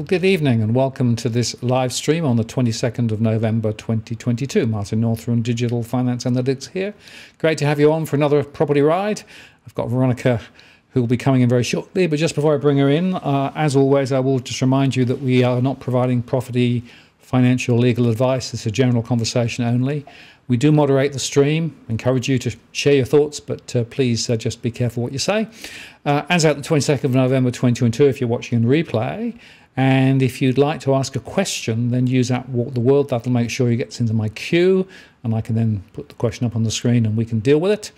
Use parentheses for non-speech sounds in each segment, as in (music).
Well, good evening and welcome to this live stream on the 22nd of November 2022. Martin North from Digital Finance Analytics here. Great to have you on for another property ride. I've got Veronica who will be coming in very shortly. But just before I bring her in, uh, as always, I will just remind you that we are not providing property, financial, legal advice. It's a general conversation only. We do moderate the stream, encourage you to share your thoughts, but uh, please uh, just be careful what you say. Uh, as at the 22nd of November 2022, if you're watching in replay, and if you'd like to ask a question, then use that Walk the World. That'll make sure you gets into my queue, and I can then put the question up on the screen and we can deal with it.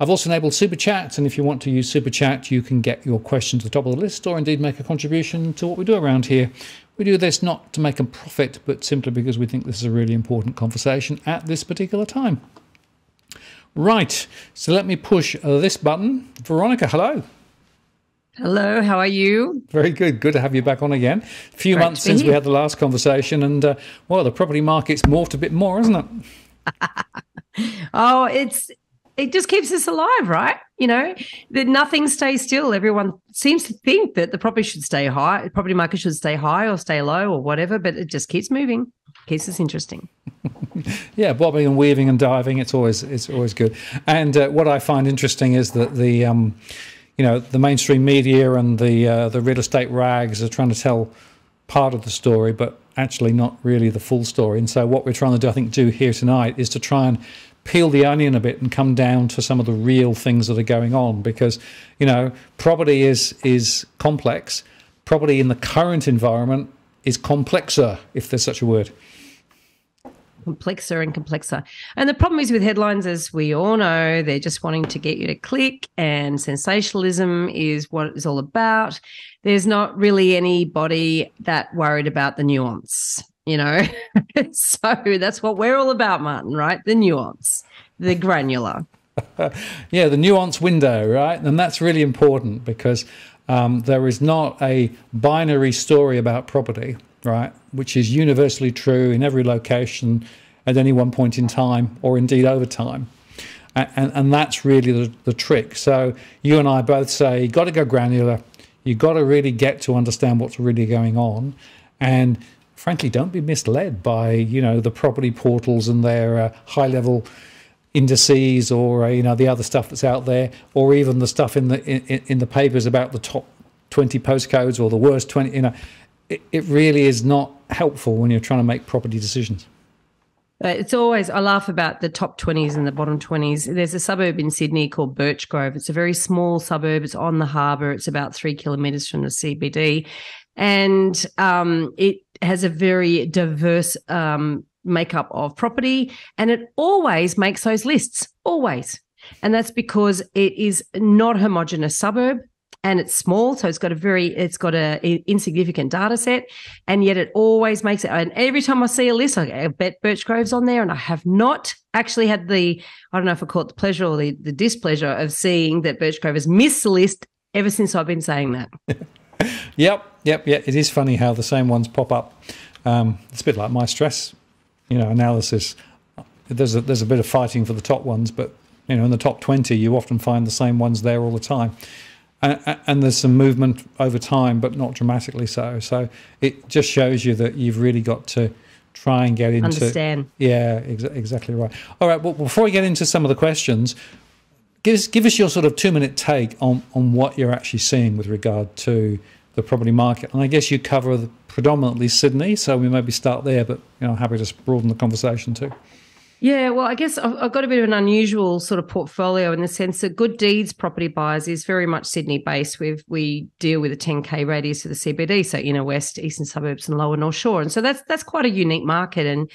I've also enabled Super Chat, and if you want to use Super Chat, you can get your question to the top of the list or indeed make a contribution to what we do around here. We do this not to make a profit, but simply because we think this is a really important conversation at this particular time. Right, so let me push this button. Veronica, hello. Hello, how are you? Very good. Good to have you back on again. A few Great months since we had the last conversation, and uh, well, the property market's morphed a bit more, isn't it? (laughs) oh, it's it just keeps us alive, right? You know, that nothing stays still. Everyone seems to think that the property should stay high, property market should stay high or stay low or whatever, but it just keeps moving. Keeps us interesting. (laughs) yeah, bobbing and weaving and diving. It's always it's always good. And uh, what I find interesting is that the um, you know the mainstream media and the uh, the real estate rags are trying to tell part of the story, but actually not really the full story. And so what we're trying to do, I think, do here tonight is to try and peel the onion a bit and come down to some of the real things that are going on because you know property is is complex. Property in the current environment is complexer if there's such a word. Complexer and complexer. And the problem is with headlines as we all know they're just wanting to get you to click and sensationalism is what it's all about. There's not really anybody that worried about the nuance you know? (laughs) So that's what we're all about martin right? The nuance the granular. (laughs) Yeah the nuance window right? And that's really important because um, there is not a binary story about property right? Which is universally true in every location at any one point in time or indeed over time. And, and that's really the, the trick. So you and i both say you've got to go granular. You've got to really get to understand what's really going on. And frankly, don't be misled by you know the property portals and their uh, high level indices or uh, you know the other stuff that's out there, or even the stuff in the in, in the papers about the top twenty postcodes or the worst twenty. You know, it, it really is not helpful when you're trying to make property decisions. It's always, I laugh about the top 20s and the bottom 20s. There's a suburb in Sydney called Birchgrove. It's a very small suburb. It's on the harbour. It's about three kilometres from the CBD. And um, it has a very diverse um, makeup of property, and it always makes those lists, always. And that's because it is not a homogenous suburb and it's small so it's got a very it's got a, insignificant data set and yet it always makes it and every time i see a list i bet birchgrove's on there and i have not actually had the i don't know if i call it the pleasure or the, the displeasure of seeing that birchgrove has missed the list ever since i've been saying that (laughs) (laughs) yep, yep, yeah. It is funny how the same ones pop up. Um, it's a bit like my stress, you know, analysis. There's a, there's a bit of fighting for the top ones, but you know, in the top twenty, you often find the same ones there all the time. And, and, there's some movement over time, but not dramatically so. So it just shows you that you've really got to try and get into understand. Yeah, ex- exactly right. All right. Well, before we get into some of the questions, give us give us your sort of two minute take on on what you're actually seeing with regard to the property market. And I guess you cover predominantly Sydney, so we maybe start there. But you know, happy to broaden the conversation too. Yeah, well, I guess I've got a bit of an unusual sort of portfolio in the sense that Good Deeds Property Buyers is very much Sydney based. We we deal with a 10k radius of the CBD, so inner west, eastern suburbs, and lower North Shore, and so that's that's quite a unique market and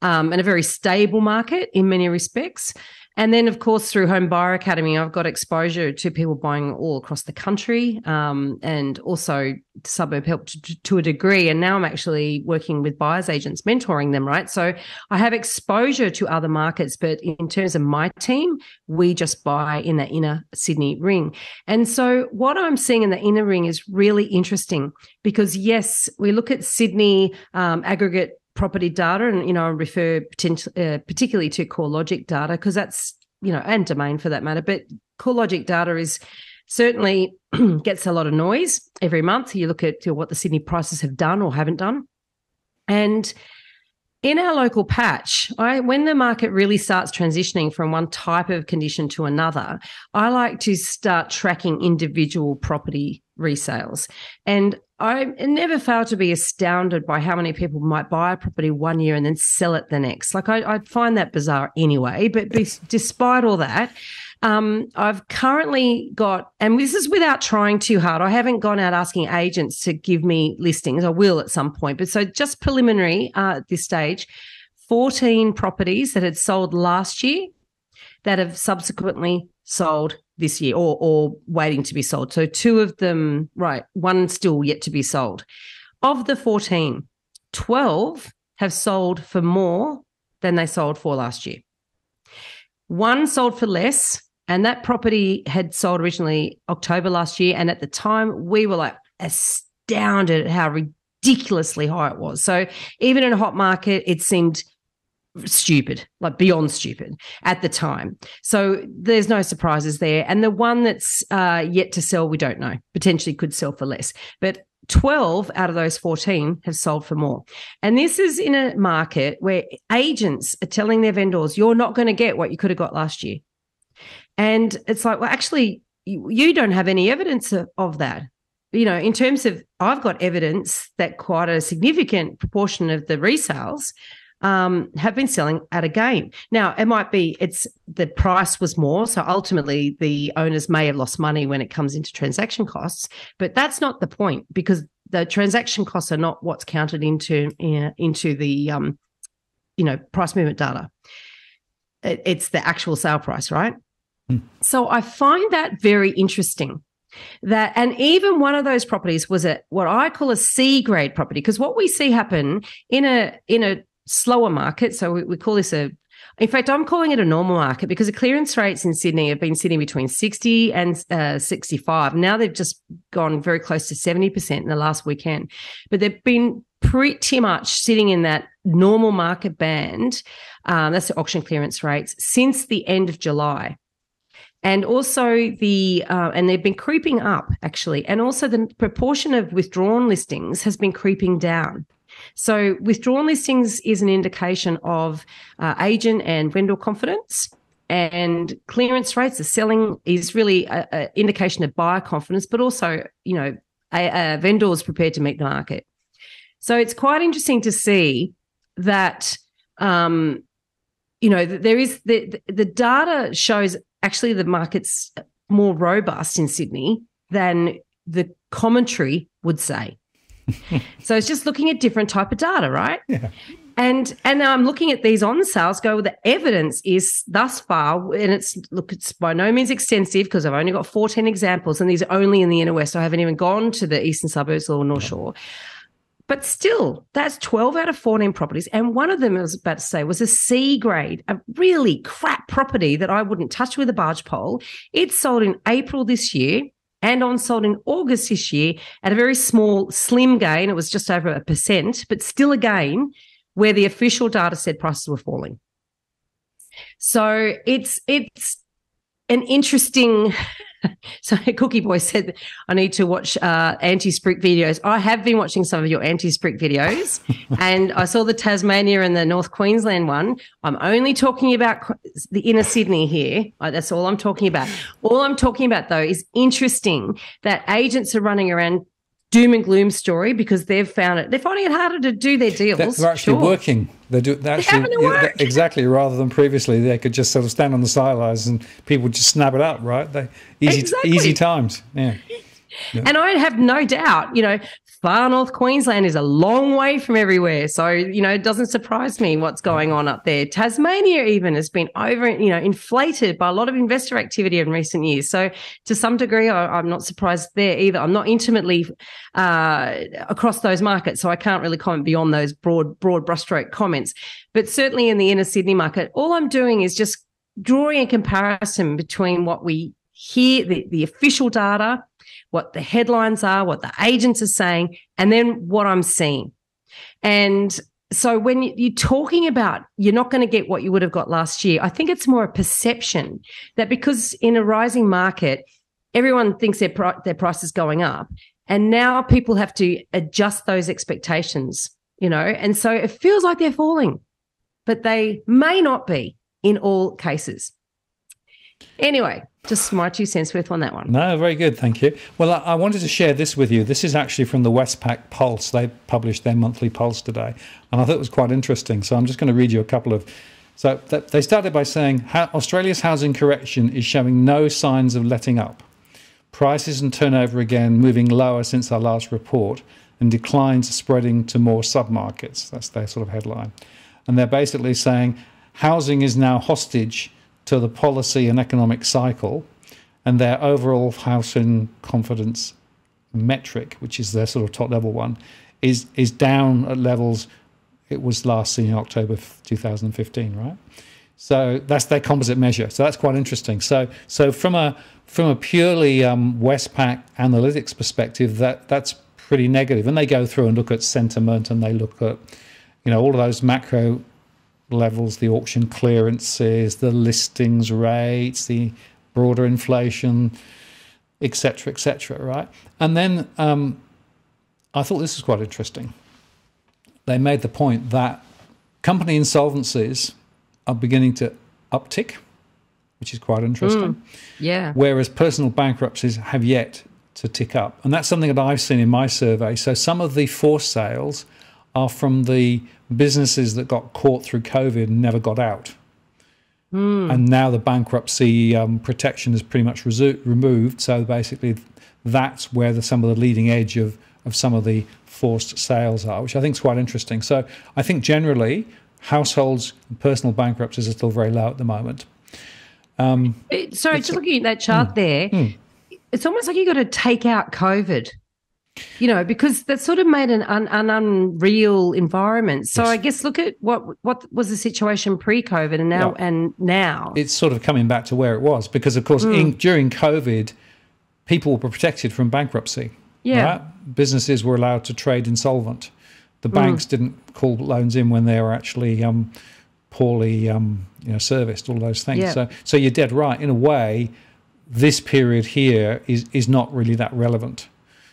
um, and a very stable market in many respects. And then, of course, through Home Buyer Academy, I've got exposure to people buying all across the country um, and also suburb help to, to, a degree. And now I'm actually working with buyers agents, mentoring them, right? So I have exposure to other markets, but in terms of my team, we just buy in the inner Sydney ring. And so what I'm seeing in the inner ring is really interesting because, yes, we look at Sydney um, aggregate property data, and you know, I refer uh, particularly to CoreLogic data because that's you know, and domain for that matter. But CoreLogic data is certainly (clears throat) gets a lot of noise every month. You look at what the Sydney prices have done or haven't done. And in our local patch, I, when the market really starts transitioning from one type of condition to another, I like to start tracking individual property resales. And I never fail to be astounded by how many people might buy a property one year and then sell it the next. Like I, I find that bizarre anyway. But be, despite all that, um, I've currently got, and this is without trying too hard. I haven't gone out asking agents to give me listings. I will at some point, but so just preliminary uh, at this stage, 14 properties that had sold last year that have subsequently sold this year or or waiting to be sold. So two of them, right, one still yet to be sold. Of the 14, 12 have sold for more than they sold for last year. One sold for less and that property had sold originally October last year. And at the time, we were like astounded at how ridiculously high it was. So even in a hot market, it seemed stupid, like beyond stupid at the time. So there's no surprises there. And the one that's uh, yet to sell, we don't know, potentially could sell for less. But 12 out of those 14 have sold for more. And this is in a market where agents are telling their vendors, you're not going to get what you could have got last year. And it's like, well, actually, you, don't have any evidence of that. You know, in terms of, I've got evidence that quite a significant proportion of the resales um, have been selling at a gain. Now, it might be it's the price was more, so ultimately the owners may have lost money when it comes into transaction costs, but that's not the point because the transaction costs are not what's counted into uh, into the um, you know price movement data. It, it's the actual sale price, right? So I find that very interesting. That and even one of those properties was a what I call a C grade property because what we see happen in a in a slower market. So we, we call this a in fact, I'm calling it a normal market because the clearance rates in Sydney have been sitting between 60 and uh, 65. Now they've just gone very close to 70% in the last weekend. But they've been pretty much sitting in that normal market band. Um, that's the auction clearance rates since the end of July and also the uh, and they've been creeping up actually and also the proportion of withdrawn listings has been creeping down so withdrawn listings is an indication of uh, agent and vendor confidence and clearance rates the selling is really an indication of buyer confidence but also you know a, a vendor is prepared to meet the market so it's quite interesting to see that um, you know there is the the data shows actually the market's more robust in Sydney than the commentary would say. (laughs) so it's just looking at different type of data, right? Yeah. And and I'm looking at these on sales go, well, the evidence is thus far, and it's look, it's by no means extensive because I've only got 14 examples, and these are only in the inner west. I haven't even gone to the eastern suburbs or North Shore. But still, that's 12 out of 14 properties. And one of them I was about to say was a C grade, a really crap property that I wouldn't touch with a barge pole. It sold in April this year and on sold in August this year at a very small, slim gain. It was just over a percent, but still a gain where the official data said prices were falling. So it's it's an interesting (laughs) so Cookie Boy said I need to watch uh, anti-sprik videos. I have been watching some of your anti-sprik videos, (laughs) and I saw the Tasmania and the North Queensland one. I'm only talking about the inner Sydney here. That's all I'm talking about. All I'm talking about though is interesting that agents are running around doom and gloom story because they've found it. They're finding it harder to do their deals. They're actually sure. working. They're, do, they're actually they're exactly rather than previously they could just sort of stand on the sidelines and people just snap it up. Right? They easy exactly. easy times. Yeah. Yeah. (laughs) And I have no doubt, you know, far north Queensland is a long way from everywhere. So, you know, it doesn't surprise me what's going on up there. Tasmania even has been over, you know, inflated by a lot of investor activity in recent years. So to some degree, I, am not surprised there either. I'm not intimately uh, across those markets, so I can't really comment beyond those broad, broad brushstroke comments. But certainly in the inner Sydney market, all I'm doing is just drawing a comparison between what we hear, the, the official data what the headlines are, what the agents are saying, and then what I'm seeing. And so when you're talking about you're not going to get what you would have got last year, I think it's more a perception that because in a rising market, everyone thinks their pri- their price is going up, and now people have to adjust those expectations. You know, and so it feels like they're falling, but they may not be in all cases. Anyway, just two cents worth on that one. No, very good. Thank you. Well, I, I, wanted to share this with you. This is actually from the Westpac Pulse. They published their monthly pulse today. And I thought it was quite interesting. So I'm just going to read you a couple of. So they started by saying Australia's housing correction is showing no signs of letting up. Prices and turnover again moving lower since our last report, and declines spreading to more submarkets. That's their sort of headline. And they're basically saying housing is now hostage to the policy and economic cycle and their overall housing confidence metric, which is their sort of top level one, is is down at levels it was last seen in October 2015, right? So that's their composite measure. So that's quite interesting. So so from a from a purely um, Westpac analytics perspective, that that's pretty negative. And they go through and look at sentiment and they look at you know all of those macro levels, the auction clearances, the listings rates, the broader inflation, etc., etc. right? And then um, I thought this was quite interesting. They made the point that company insolvencies are beginning to uptick, which is quite interesting. Mm, yeah. Whereas personal bankruptcies have yet to tick up. And that's something that I've seen in my survey. So some of the forced sales are from the businesses that got caught through COVID and never got out. Mm. And now the bankruptcy um, protection is pretty much resu- removed. So basically, that's where the, some of the leading edge of, of some of the forced sales are, which I think is quite interesting. So I think generally, households and personal bankruptcies are still very low at the moment. Um, Sorry, just looking at that chart mm, there, mm. it's almost like you've got to take out COVID you know, because that sort of made an, an, an unreal environment. So yes. I guess look at what what was the situation pre-COVID and now yeah. and now. It's sort of coming back to where it was because, of course, mm. in, during COVID, people were protected from bankruptcy. Yeah, right? businesses were allowed to trade insolvent. The banks mm. didn't call loans in when they were actually um, poorly um, you know, serviced. All those things. Yeah. So, so you're dead right. In a way, this period here is is not really that relevant.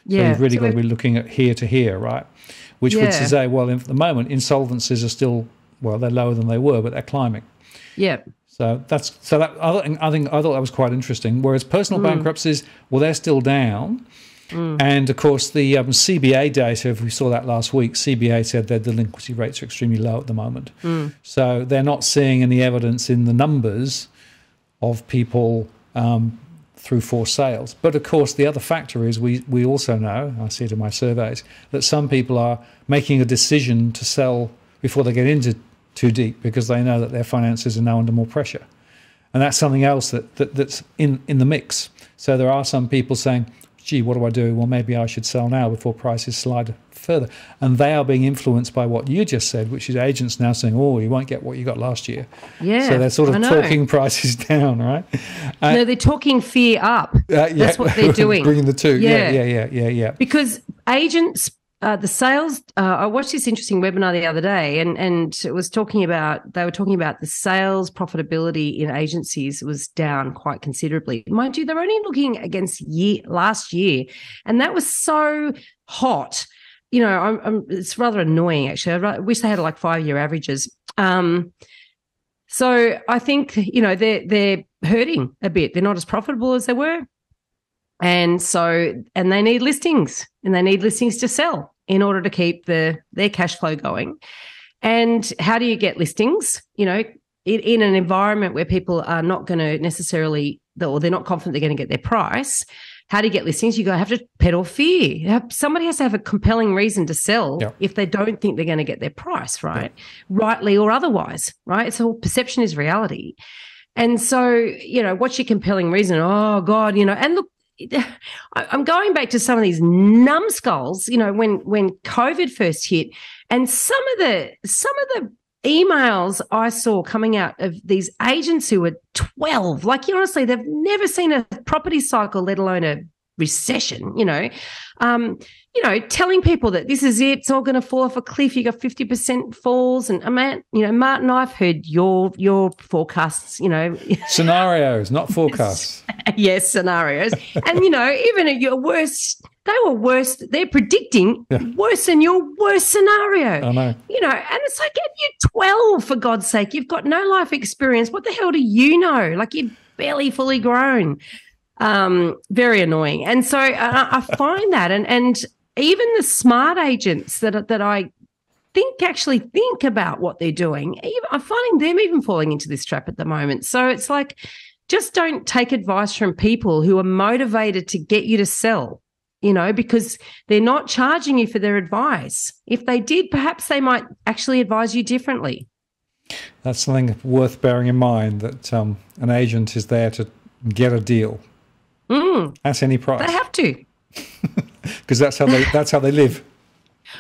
Yeah. So you've really so got to be looking at here to here, right? Which yeah. would say, well, at the moment, insolvencies are still, well, they're lower than they were, but they're climbing. Yeah. So that's so that I think I think I thought that was quite interesting. Whereas personal mm. bankruptcies, well, they're still down. Mm. And of course, the um, CBA data, if we saw that last week, CBA said their delinquency rates are extremely low at the moment. Mm. So they're not seeing any evidence in the numbers of people um, through forced sales. But of course, the other factor is we, we also know, I see it in my surveys, that some people are making a decision to sell before they get into too deep because they know that their finances are now under more pressure. And that's something else that, that that's in, in the mix. So there are some people saying, gee, what do I do? Well, maybe I should sell now before prices slide further. And they are being influenced by what you just said, which is agents now saying, oh, you won't get what you got last year. Yeah. So they're sort of talking (laughs) prices down, right? Uh, no, they're talking fear up. Uh, yeah, That's what they're (laughs) doing. Bringing the two. Yeah. yeah, yeah, yeah, yeah, yeah. Because agents uh, the sales. Uh, I watched this interesting webinar the other day, and and it was talking about they were talking about the sales profitability in agencies was down quite considerably. Mind you, they're only looking against year last year, and that was so hot. You know, I'm, I'm, it's rather annoying actually. I wish they had like five year averages. Um, so I think you know they're they're hurting a bit. They're not as profitable as they were. And so, and they need listings and they need listings to sell in order to keep the their cash flow going. And how do you get listings? You know, in, in an environment where people are not going to necessarily, or they're not confident they're going to get their price. How do you get listings? You go I have to peddle fear. Somebody has to have a compelling reason to sell yep. if they don't think they're going to get their price, right? Yep. Rightly or otherwise, right? So perception is reality. And so, you know, what's your compelling reason? Oh God, you know, and look, (laughs) I'm going back to some of these numbskulls, you know, when when COVID first hit, and some of the some of the emails I saw coming out of these agents who were 12, like honestly, they've never seen a property cycle, let alone a recession, you know, um, you know, telling people that this is it, it's all going to fall off a cliff. You got fifty percent falls, and I mean, you know, Martin, I've heard your your forecasts, you know, (laughs) scenarios, not forecasts. (laughs) yes, scenarios, and you know, even at your worst, they were worse. They're predicting yeah. worse than your worst scenario. I know. You know, and it's like, you're twelve for God's sake. You've got no life experience. What the hell do you know? Like you're barely fully grown um, very annoying. And so uh, I find that, and and even the smart agents that that I think actually think about what they're doing, even, I'm finding them even falling into this trap at the moment. So it's like, just don't take advice from people who are motivated to get you to sell. You know, because they're not charging you for their advice. If they did, perhaps they might actually advise you differently. That's something worth bearing in mind that um, an agent is there to get a deal Mm. At any price. They have to. (laughs) Because that's how they that's how they live.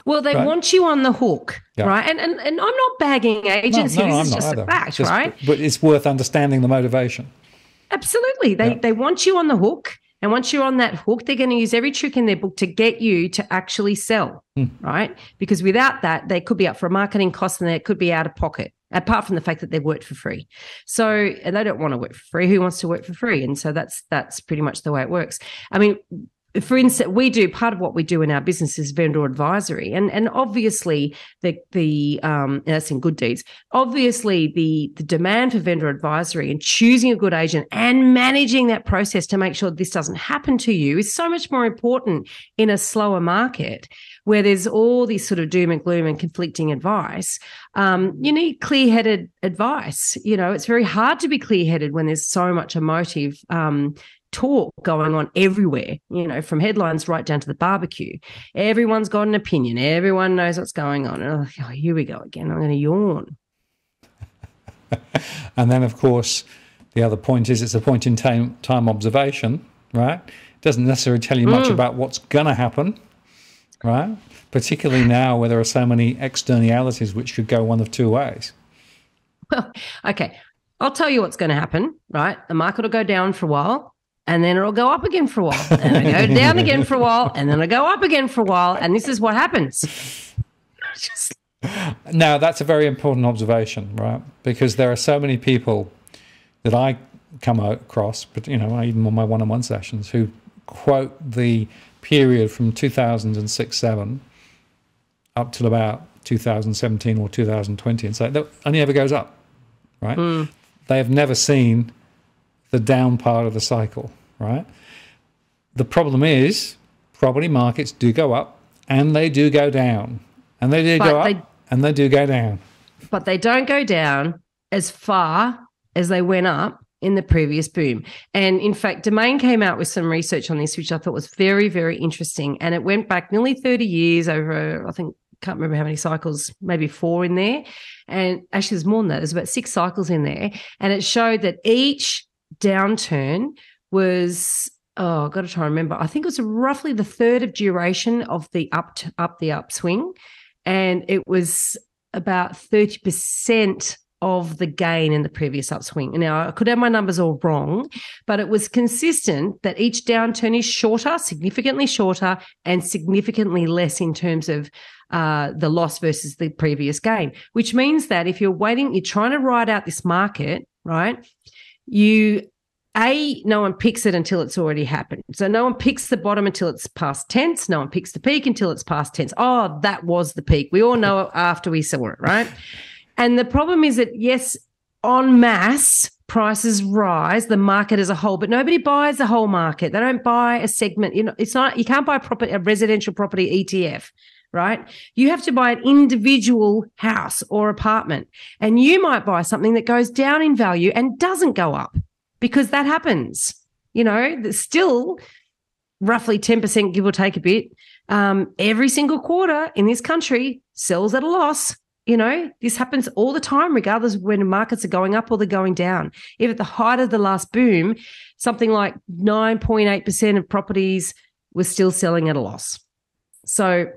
Well, they right? want you on the hook, yeah. right? And, and and I'm not bagging agents no, no, this is just either. a fact, just, right? But it's worth understanding the motivation. Absolutely. They yeah. they want you on the hook. And once you're on that hook, they're going to use every trick in their book to get you to actually sell, mm. right? Because without that, they could be up for a marketing cost and they could be out of pocket apart from the fact that they've worked for free. So they don't want to work for free. Who wants to work for free? And so that's that's pretty much the way it works. I mean, for instance, we do part of what we do in our business is vendor advisory, and and obviously the the um, that's in good deeds. Obviously, the the demand for vendor advisory and choosing a good agent and managing that process to make sure this doesn't happen to you is so much more important in a slower market where there's all this sort of doom and gloom and conflicting advice. Um, you need clear headed advice. You know, it's very hard to be clear headed when there's so much emotive um, talk going on everywhere, you know, from headlines right down to the barbecue. Everyone's got an opinion. Everyone knows what's going on. Oh, here we go again. I'm going to yawn. (laughs) and then, of course, the other point is it's a point in time, time observation, right? It doesn't necessarily tell you much mm. about what's going to happen, right? Particularly now where there are so many externalities which could go one of two ways. Well, (laughs) okay. I'll tell you what's going to happen, right? The market will go down for a while and then it'll go up again for a while, and I go down again for a while, and then I go up again for a while, and this is what happens. Just... Now that's a very important observation, right? Because there are so many people that I come across, but you know, even on my one-on-one sessions, who quote the period from 2006-7 up till about 2017 or 2020 and say that only ever goes up, right? Mm. They have never seen the down part of the cycle, right? The problem is property markets do go up and they do go down. And they do but go they, up and they do go down. But they don't go down as far as they went up in the previous boom. And in fact, Domain came out with some research on this, which I thought was very, very interesting. And it went back nearly 30 years over, I think, can't remember how many cycles, maybe four in there. And actually, there's more than that. There's about six cycles in there. And it showed that each downturn was oh, I've got to try and remember. I think it was roughly the third of duration of the up to, up the upswing, and it was about thirty percent of the gain in the previous upswing. Now, I could have my numbers all wrong, but it was consistent that each downturn is shorter, significantly shorter, and significantly less in terms of uh, the loss versus the previous gain, which means that if you're waiting, you're trying to ride out this market, right? You a no one picks it until it's already happened. So no one picks the bottom until it's past tense. No one picks the peak until it's past tense. Oh that was the peak. We all know it after we saw it right? And the problem is that yes on mass prices rise the market as a whole but nobody buys the whole market. They don't buy a segment. You know it's not you can't buy a property a residential property etf right? You have to buy an individual house or apartment, and you might buy something that goes down in value and doesn't go up because that happens. You know, still roughly 10%, give or take a bit, um, every single quarter in this country sells at a loss. You know, this happens all the time, regardless when markets are going up or they're going down. If at the height of the last boom, something like 9.8% of properties were still selling at a loss. So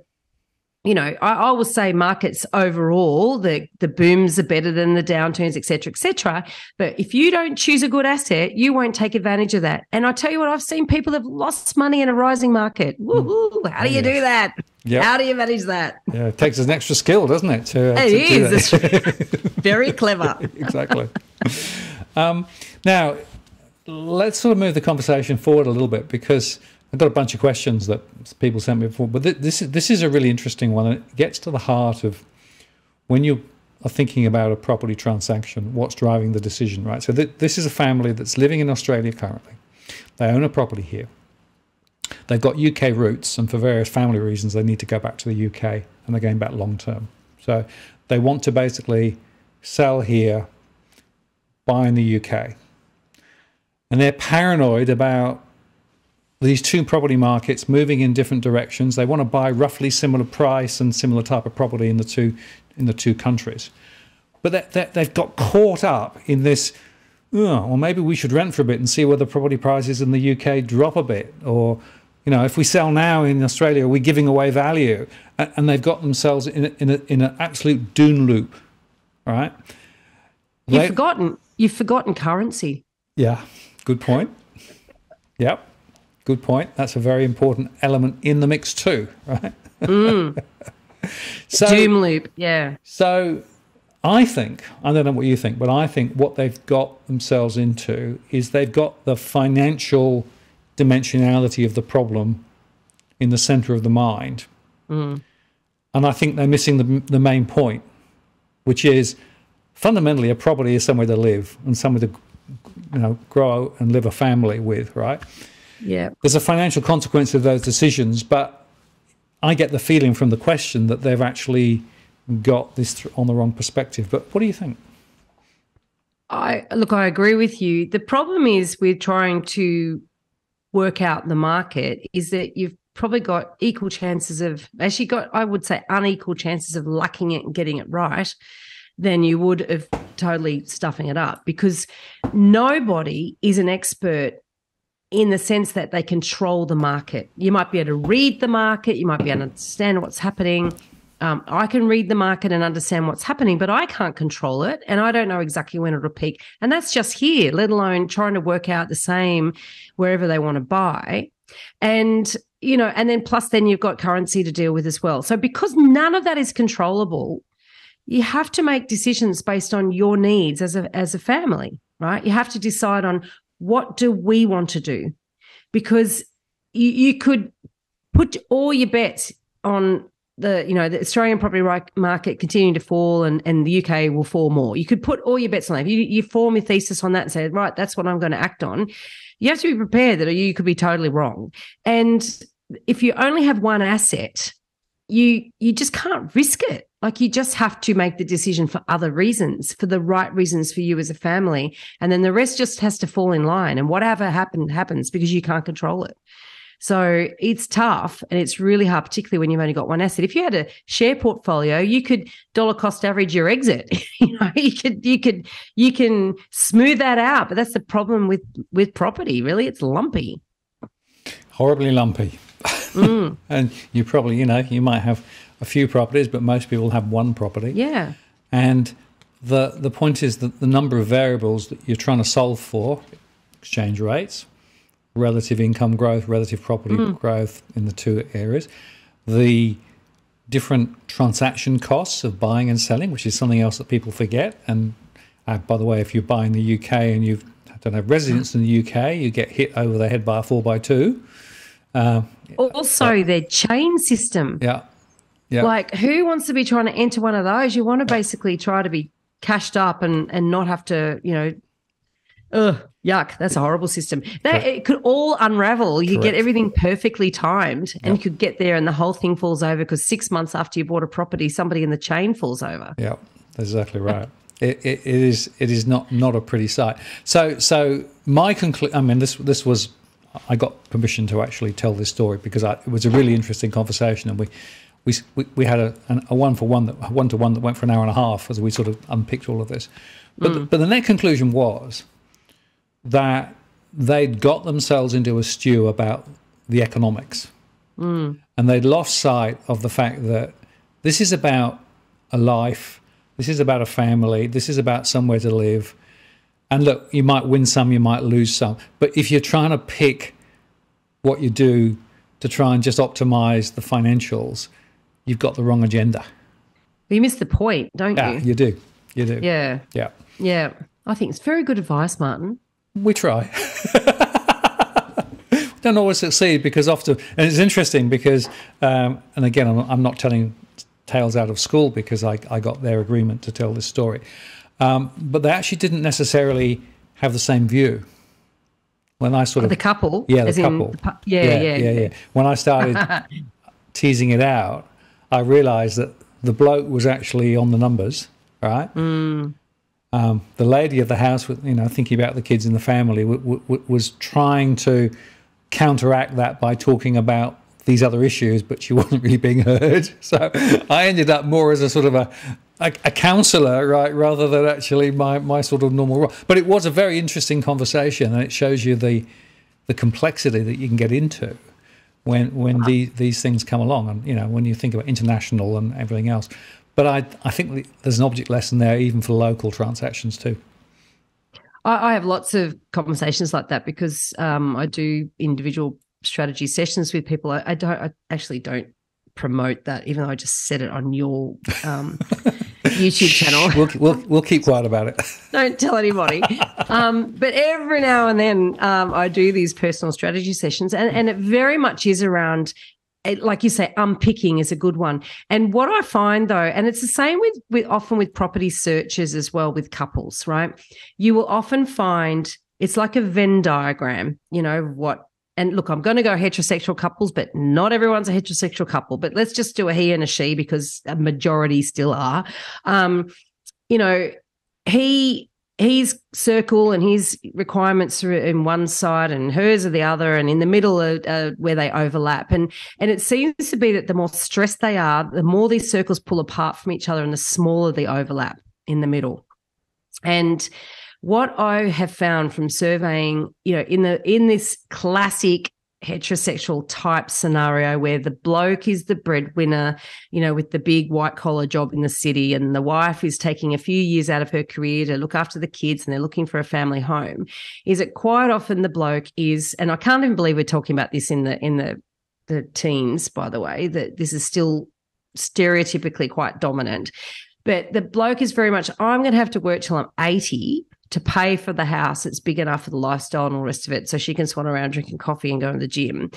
you know, I, I, will say markets overall, the the booms are better than the downturns, et cetera, et cetera. But if you don't choose a good asset, you won't take advantage of that. And I tell you what, I've seen people have lost money in a rising market. Woo-hoo, how do you do that? Yep. How do you manage that? Yeah, it takes an extra skill, doesn't it? To, uh, it to is. (laughs) (laughs) very clever. (laughs) exactly. Um, now, let's sort of move the conversation forward a little bit because I've got a bunch of questions that people sent me before, but this is this is a really interesting one. It gets to the heart of when you are thinking about a property transaction, what's driving the decision, right? So th- this is a family that's living in Australia currently. They own a property here. They've got UK roots, and for various family reasons, they need to go back to the UK, and they're going back long term. So they want to basically sell here, buy in the UK, and they're paranoid about these two property markets moving in different directions. They want to buy roughly similar price and similar type of property in the two in the two countries, but they, they, they've got caught up in this. Oh, well, maybe we should rent for a bit and see whether property prices in the UK drop a bit, or you know, if we sell now in Australia, we're we giving away value? And they've got themselves in a, in, a, in an absolute doom loop, right? You've they, forgotten. You've forgotten currency. Yeah, good point. Yep. Good point. That's a very important element in the mix too, (laughs) right? Mm. (laughs) so, Doom loop, yeah. So I think, I don't know what you think, but I think what they've got themselves into is they've got the financial dimensionality of the problem in the center of the mind. Mm. And I think they're missing the, the main point, which is fundamentally a property is somewhere to live and somewhere to you know grow and live a family with, right? Yeah. There's a financial consequence of those decisions, but I get the feeling from the question that they've actually got this on the wrong perspective. But what do you think? I look, I agree with you. The problem is with trying to work out the market is that you've probably got equal chances of actually got, I would say, unequal chances of lucking it and getting it right than you would of totally stuffing it up because nobody is an expert in the sense that they control the market. You might be able to read the market, you might be able to understand what's happening. Um, I can read the market and understand what's happening, but I can't control it. And I don't know exactly when it'll peak. And that's just here, let alone trying to work out the same wherever they want to buy. And, you know, and then plus then you've got currency to deal with as well. So because none of that is controllable, you have to make decisions based on your needs as a as a family, right? You have to decide on what do we want to do? Because you, you could put all your bets on the you know the Australian property market continuing to fall and, and the UK will fall more. You could put all your bets on that. You, you form your thesis on that and say, right, that's what I'm going to act on. You have to be prepared that you could be totally wrong. And if you only have one asset, you you just can't risk it. Like you just have to make the decision for other reasons, for the right reasons for you as a family. And then the rest just has to fall in line. And whatever happened happens because you can't control it. So it's tough and it's really hard, particularly when you've only got one asset. If you had a share portfolio, you could dollar cost average your exit. (laughs) you know, you could you could you can smooth that out. But that's the problem with with property, really. It's lumpy. Horribly lumpy. Mm. and you probably, you know, you might have a few properties, but most people have one property. Yeah. And the the point is that the number of variables that you're trying to solve for, exchange rates, relative income growth, relative property mm. growth in the two areas, the different transaction costs of buying and selling, which is something else that people forget. And uh, by the way, if you buy in the UK and you don't have residence in the UK, you get hit over the head by a four by two. Uh, also, their chain system. Yeah. Yeah. Like, who wants to be trying to enter one of those? You want to basically try to be cashed up and and not have to, you know, ugh, yuck. That's a horrible system. That it could all unravel. You get everything perfectly timed, and yep. you could get there, and the whole thing falls over because six months after you bought a property, somebody in the chain falls over. Yeah, that's exactly right. It, it, it is it is not not a pretty sight. So so my conclusion. I mean, this this was I got permission to actually tell this story because I, it was a really interesting conversation, and we we, we, had a, a one for one that one to one that went for an hour and a half as we sort of unpicked all of this. But mm. the, but the net conclusion was that they'd got themselves into a stew about the economics, mm. and they'd lost sight of the fact that This is about a life. This is about a family. This is about somewhere to live. And look, you might win some, you might lose some. But if you're trying to pick what you do to try and just optimize the financials, you've got the wrong agenda. You miss the point, don't you? Yeah, you? you do. You do. Yeah. Yeah. Yeah. I think it's very good advice, Martin. We try. (laughs) Don't always succeed because often, and it's interesting because, um, and again, I'm, I'm not telling tales out of school because I, I got their agreement to tell this story. Um, but they actually didn't necessarily have the same view. When I sort of The couple. yeah, the couple. the pu- yeah, yeah, yeah, yeah. When I started (laughs) teasing it out, I realised that the bloke was actually on the numbers, right? Mm. Um, the lady of the house, with you know, thinking about the kids in the family, w- w- was trying to counteract that by talking about these other issues, but she (laughs) wasn't really being heard. (laughs) So I ended up more as a sort of a a, a counsellor, right, rather than actually my, my sort of normal role. But it was a very interesting conversation, and it shows you the the complexity that you can get into when when the, these things come along, and you know when you think about international and everything else. But I I think there's an object lesson there even for local transactions too. I, I have lots of conversations like that because um, I do individual strategy sessions with people. I, I don't, I actually don't promote that, even though I just said it on your um, (laughs) YouTube channel. We'll, we'll we'll keep quiet about it. (laughs) don't tell anybody. Um, but every now and then, um, I do these personal strategy sessions, and, and it very much is around, it- like you say, unpicking is a good one. And what I find though, and it's the same with with often with property searches as well with couples, right? You will often find it's like a Venn diagram, you know, what. And look, I'm going to go heterosexual couples, but not everyone's a heterosexual couple. But let's just do a he and a she because a majority still are. Um, you know, he his circle and his requirements are in one side and hers are the other and in the middle are, are where they overlap and and it seems to be that the more stressed they are the more these circles pull apart from each other and the smaller the overlap in the middle and what i have found from surveying you know in the in this classic heterosexual type scenario where the bloke is the breadwinner, you know, with the big white collar job in the city, and the wife is taking a few years out of her career to look after the kids and they're looking for a family home, is that quite often the bloke is, and I can't even believe we're talking about this in the in the the teens, by the way, that this is still stereotypically quite dominant. But the bloke is very much, I'm going to have to work till I'm 80 to pay for the house. It's big enough for the lifestyle and all the rest of it. So she can swan around drinking coffee and go to the gym.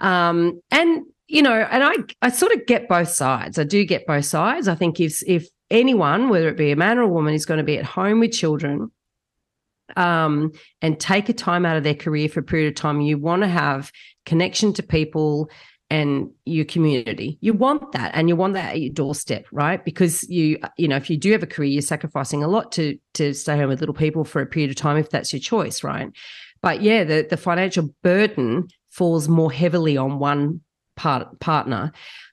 Um, and, you know, and I, I sort of get both sides. I do get both sides. I think if, if anyone, whether it be a man or a woman, is going to be at home with children, um, and take a time out of their career for a period of time, you want to have connection to people and your community. You want that and you want that at your doorstep, right? Because you, you know, if you do have a career, you're sacrificing a lot to to stay home with little people for a period of time if that's your choice, right? But yeah, the the financial burden falls more heavily on one part partner.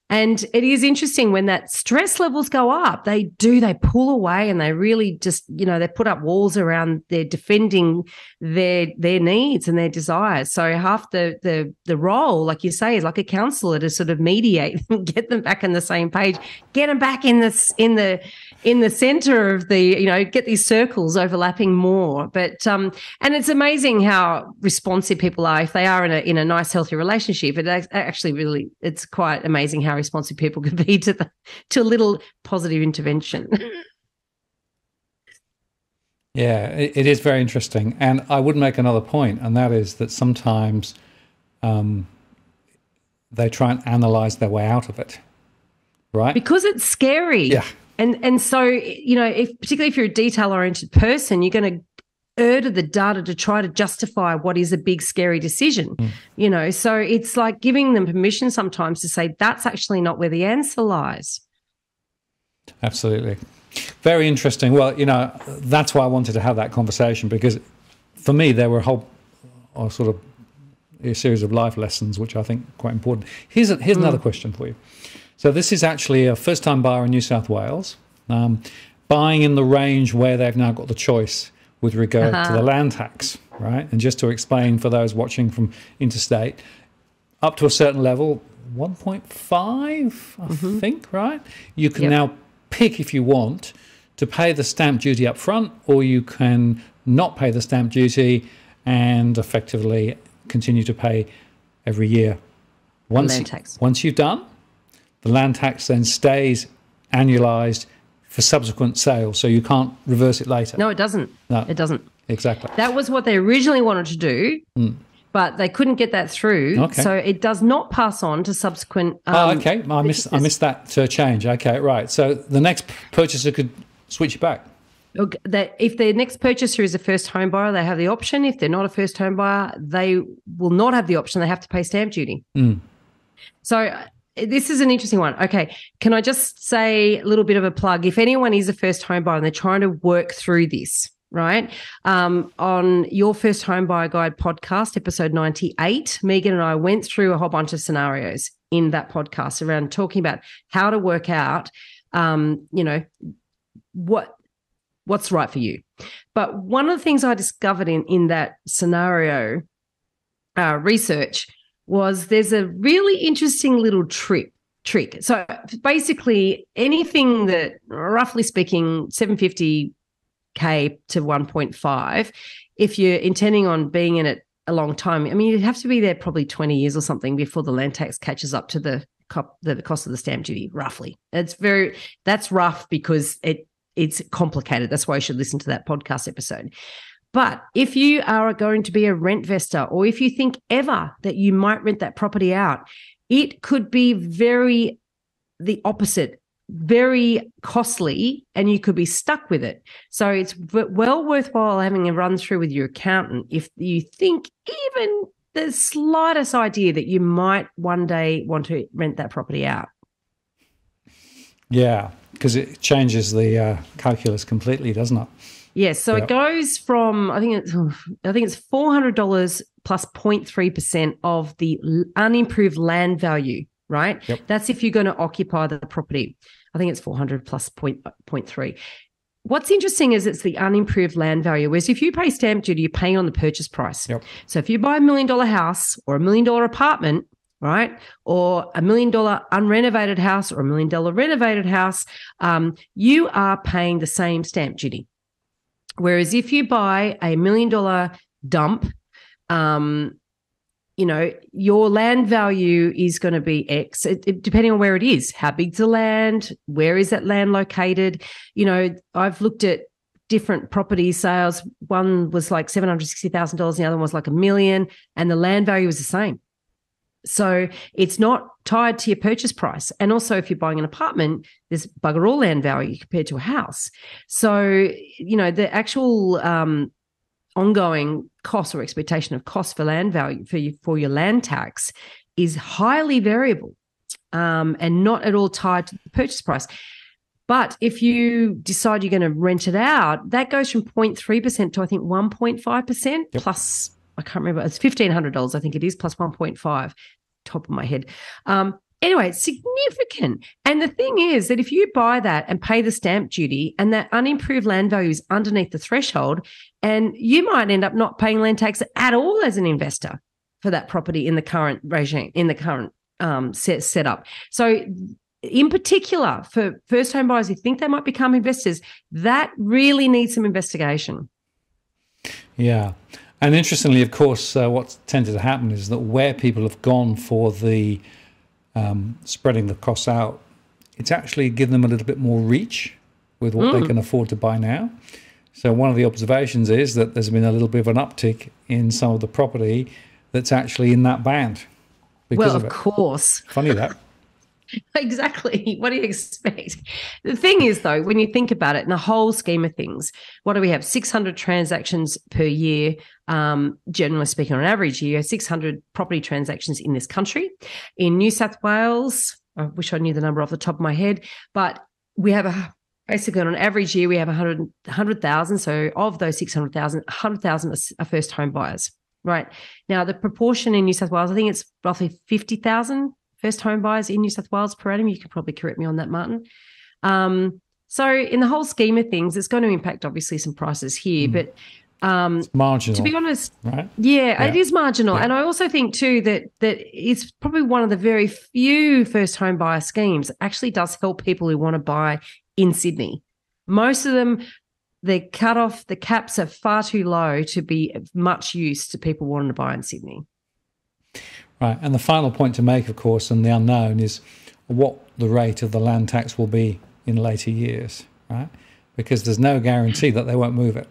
And it is interesting when that stress levels go up, they do, they pull away and they really just, you know, they put up walls around their defending their their needs and their desires. So half the the the role, like you say, is like a counselor to sort of mediate (laughs) get them back on the same page, get them back in this in the in the center of the, you know, get these circles overlapping more. But um, and it's amazing how responsive people are if they are in a in a nice, healthy relationship. It actually really it's quite amazing how responsive people can be to the to a little positive intervention. (laughs) Yeah, it, it is very interesting. And I would make another point, and that is that sometimes um, they try and analyze their way out of it, right? because it's scary. Yeah. And and so you know, if particularly if you're a detail oriented person, you're going to err to the data to try to justify what is a big scary decision. Mm. You know, so it's like giving them permission sometimes to say that's actually not where the answer lies. Absolutely. Very interesting. Well, you know, that's why I wanted to have that conversation because for me, there were a whole or sort of a series of life lessons, which I think are quite important. Here's, a, here's another question for you. So, this is actually a first time buyer in New South Wales, um, buying in the range where they've now got the choice with regard to the land tax, right? And just to explain for those watching from interstate, up to a certain level, 1.5, I think, right? You can Yep. now pick if you want to pay the stamp duty up front or you can not pay the stamp duty and effectively continue to pay every year. Once, land tax. once you've done, the land tax then stays annualized for subsequent sales. So you can't reverse it later. No, it doesn't. No. It doesn't. Exactly. That was what they originally wanted to do, but they couldn't get that through. Okay. So it does not pass on to subsequent. Oh, um, okay. I missed, I missed that uh, change. Okay, right. So the next purchaser could switch it back. Okay, That if their next purchaser is a first home buyer, they have the option. If they're not a first home buyer, they will not have the option. They have to pay stamp duty. Mm. So this is an interesting one. Okay, can I just say a little bit of a plug? If anyone is a first home buyer and they're trying to work through this, right? Um, on your first home buyer guide podcast, episode 98, Megan and I went through a whole bunch of scenarios in that podcast around talking about how to work out, um, you know, what what's right for you. But one of the things I discovered in in that scenario uh, research was there's a really interesting little trick trick. So basically, anything that, roughly speaking, 750k to 1.5, if you're intending on being in it a long time, I mean, you'd have to be there probably 20 years or something before the land tax catches up to the the cost of the stamp duty. Roughly, it's very that's rough because it it's complicated. That's why you should listen to that podcast episode. But if you are going to be a rent vestor, or if you think ever that you might rent that property out, it could be very the opposite, very costly, and you could be stuck with it. So it's well worthwhile having a run through with your accountant if you think even the slightest idea that you might one day want to rent that property out. Yeah, because it changes the uh, calculus completely, doesn't it? Yes, so Yep. it goes from I think it's I think it's four hundred dollars plus 03 percent of the unimproved land value. Right, Yep. that's if you're going to occupy the property. I think it's four hundred plus point point three. What's interesting is it's the unimproved land value. Whereas if you pay stamp duty, you're paying on the purchase price. Yep. So if you buy a million dollar house or a million dollar apartment, right, or a million dollar unrenovated house or a million dollar renovated house, um, you are paying the same stamp duty. Whereas if you buy a million dollar dump, um, you know, your land value is going to be X, it, it- depending on where it is. How big's the land? Where is that land located? You know, I've looked at different property sales. One was like seven hundred sixty thousand dollars, the other one was like a million, and the land value was the same. So it's not tied to your purchase price. And also, if you're buying an apartment, there's bugger all land value compared to a house. So, you know, the actual um, ongoing cost or expectation of cost for land value for you, for your land tax is highly variable um, and not at all tied to the purchase price. But if you decide you're going to rent it out, that goes from 0.3% to I think 1.5% Yep. plus, I can't remember, it's $1,500, I think it is, plus 1.5, top of my head. Um, anyway, it's significant. And the thing is that if you buy that and pay the stamp duty and that unimproved land value is underneath the threshold, and you might end up not paying land tax at all as an investor for that property in the current regime, in the current um, set, setup. So, in particular, for first home buyers who think they might become investors, that really needs some investigation. Yeah. And interestingly, of course, uh, what's tended to happen is that where people have gone for the um, spreading the costs out, it's actually given them a little bit more reach with what they can afford to buy now. So one of the observations is that there's been a little bit of an uptick in some of the property that's actually in that band because well, of of course. Funny that. (laughs) Exactly. What do you expect? The thing is, though, when you think about it in the whole scheme of things, what do we have? 600 transactions per year. Um, generally speaking, on average, you have 600 property transactions in this country. In New South Wales, I wish I knew the number off the top of my head, but we have a basically on an average year, we have 100 100,000. So of those 600,000, 100,000 are s- are first home buyers. Right. Now, the proportion in New South Wales, I think it's roughly 50,000 first home buyers in New South Wales per annum. You can probably correct me on that, Martin. Um, so, in the whole scheme of things, it's going to impact obviously some prices here. Mm. But Um, marginal. To be honest, right? Yeah, yeah. it is marginal, yeah. and I also think too that that it's probably one of the very few first home buyer schemes actually does help people who want to buy in Sydney. Most of them, the cut off, the caps are far too low to be much use to people wanting to buy in Sydney. Right, and the final point to make, of course, and the unknown is what the rate of the land tax will be in later years, right? Because there's no guarantee that they won't move it.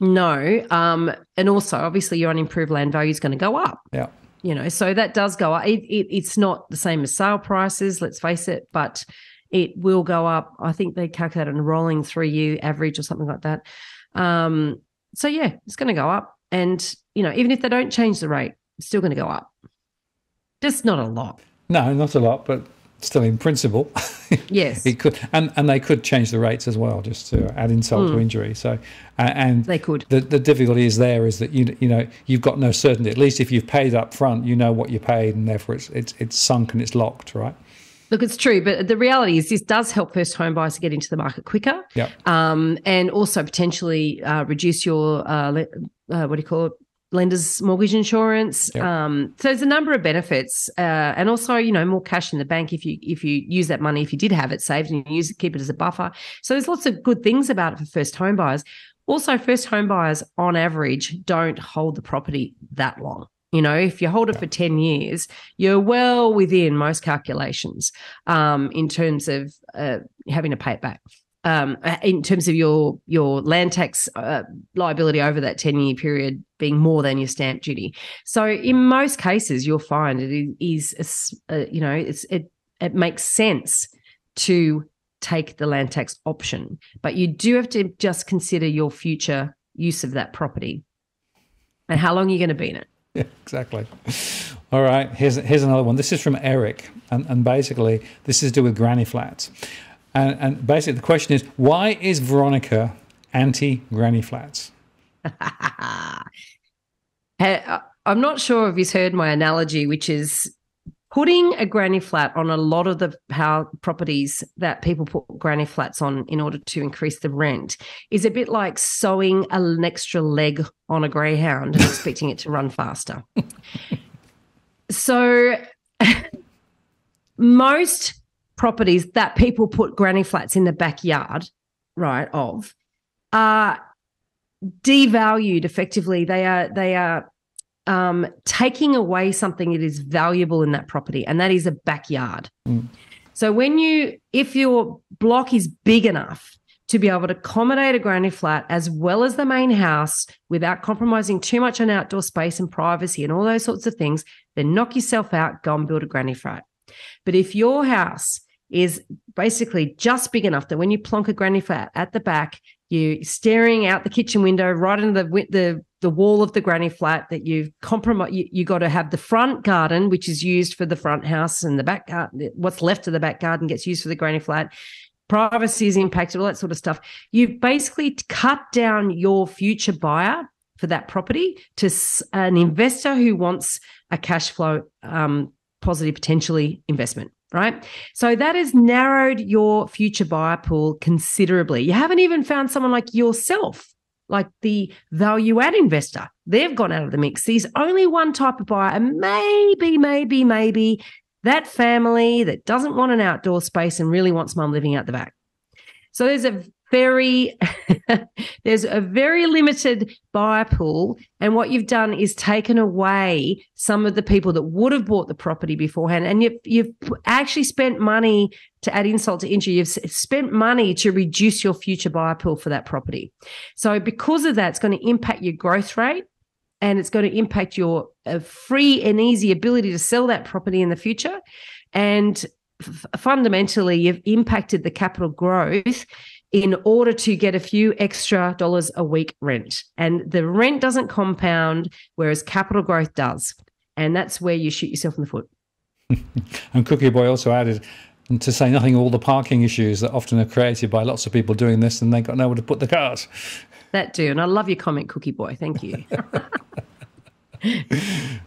No. Um, and also, obviously, your unimproved land value is going to go up. Yeah. You know, so that does go up. It, it, it's not the same as sale prices, let's face it, but it will go up. I think they calculate on a rolling three year average or something like that. Um, so, yeah, it's going to go up. And, you know, even if they don't change the rate, it's still going to go up. Just not a lot. No, not a lot, but still in principle. (laughs) Yes, it could, and and they could change the rates as well, just to add insult mm. to injury. So, uh, and they could. The the difficulty is there is that you you know you've got no certainty. At least if you've paid up front, you know what you paid, and therefore it's it's it's sunk and it's locked, right? Look, it's true, but the reality is this does help first home buyers to get into the market quicker. Yeah. Um, and also potentially uh, reduce your uh, uh, what do you call it? Lenders mortgage insurance. Yep. um, so there's a number of benefits uh, and also you know more cash in the bank if you if you use that money if you did have it saved and you use it keep it as a buffer. So there's lots of good things about it for first home buyers. Also first home buyers on average don't hold the property that long. You know, if you hold it for 10 years, you're well within most calculations um, in terms of uh, having to pay it back um, uh, in terms of your your land tax uh, liability over that 10 year period being more than your stamp duty. So in most cases, you'll find it is, uh, you know, it, it makes sense to take the land tax option, but you do have to just consider your future use of that property and how long you're going to be in it. (laughs) Yeah, exactly. All right, here's here's another one. This is from Eric, and, and basically this is to do with granny flats. And, and basically, the question is why is Veronica anti granny flats? (laughs) Uh, I'm not sure if he's heard my analogy, which is putting a granny flat on a lot of the power properties that people put granny flats on in order to increase the rent is a bit like sewing an extra leg on a greyhound and expecting it to run faster. (laughs) so (laughs) most properties that people put granny flats in the backyard, right, of are devalued effectively. They are they are um, taking away something that is valuable in that property, and that is a backyard. Mm. So when you if your block is big enough to be able to accommodate a granny flat as well as the main house without compromising too much on outdoor space and privacy and all those sorts of things, then knock yourself out, go and build a granny flat. But if your house is basically just big enough that when you plonk a granny flat at the back, you're staring out the kitchen window right into the the the wall of the granny flat that you've compromised. You, you got to have the front garden, which is used for the front house, and the back garden. What's left of the back garden gets used for the granny flat. Privacy is impacted, all that sort of stuff. You've basically cut down your future buyer for that property to an investor who wants a cash flow um, positive, potentially investment right? So that has narrowed your future buyer pool considerably. You haven't even found someone like yourself, like the value add investor. They've gone out of the mix. There's only one type of buyer, and maybe, maybe, maybe that family that doesn't want an outdoor space and really wants mum living out the back. So there's a very (laughs) there's a very limited buyer pool. And what you've done is taken away some of the people that would have bought the property beforehand. And you've, you've actually spent money to add insult to injury. You've spent money to reduce your future buyer pool for that property. So because of that it's going to impact your growth rate and it's going to impact your uh, free and easy ability to sell that property in the future. And f- fundamentally you've impacted the capital growth in order to get a few extra dollars a week rent. And the rent doesn't compound, whereas capital growth does. And that's where you shoot yourself in the foot. (laughs) and Cookie Boy also added, and to say nothing all the parking issues that often are created by lots of people doing this and they've got nowhere to put the cars. That do. And I love your comment, Cookie Boy. Thank you. (laughs)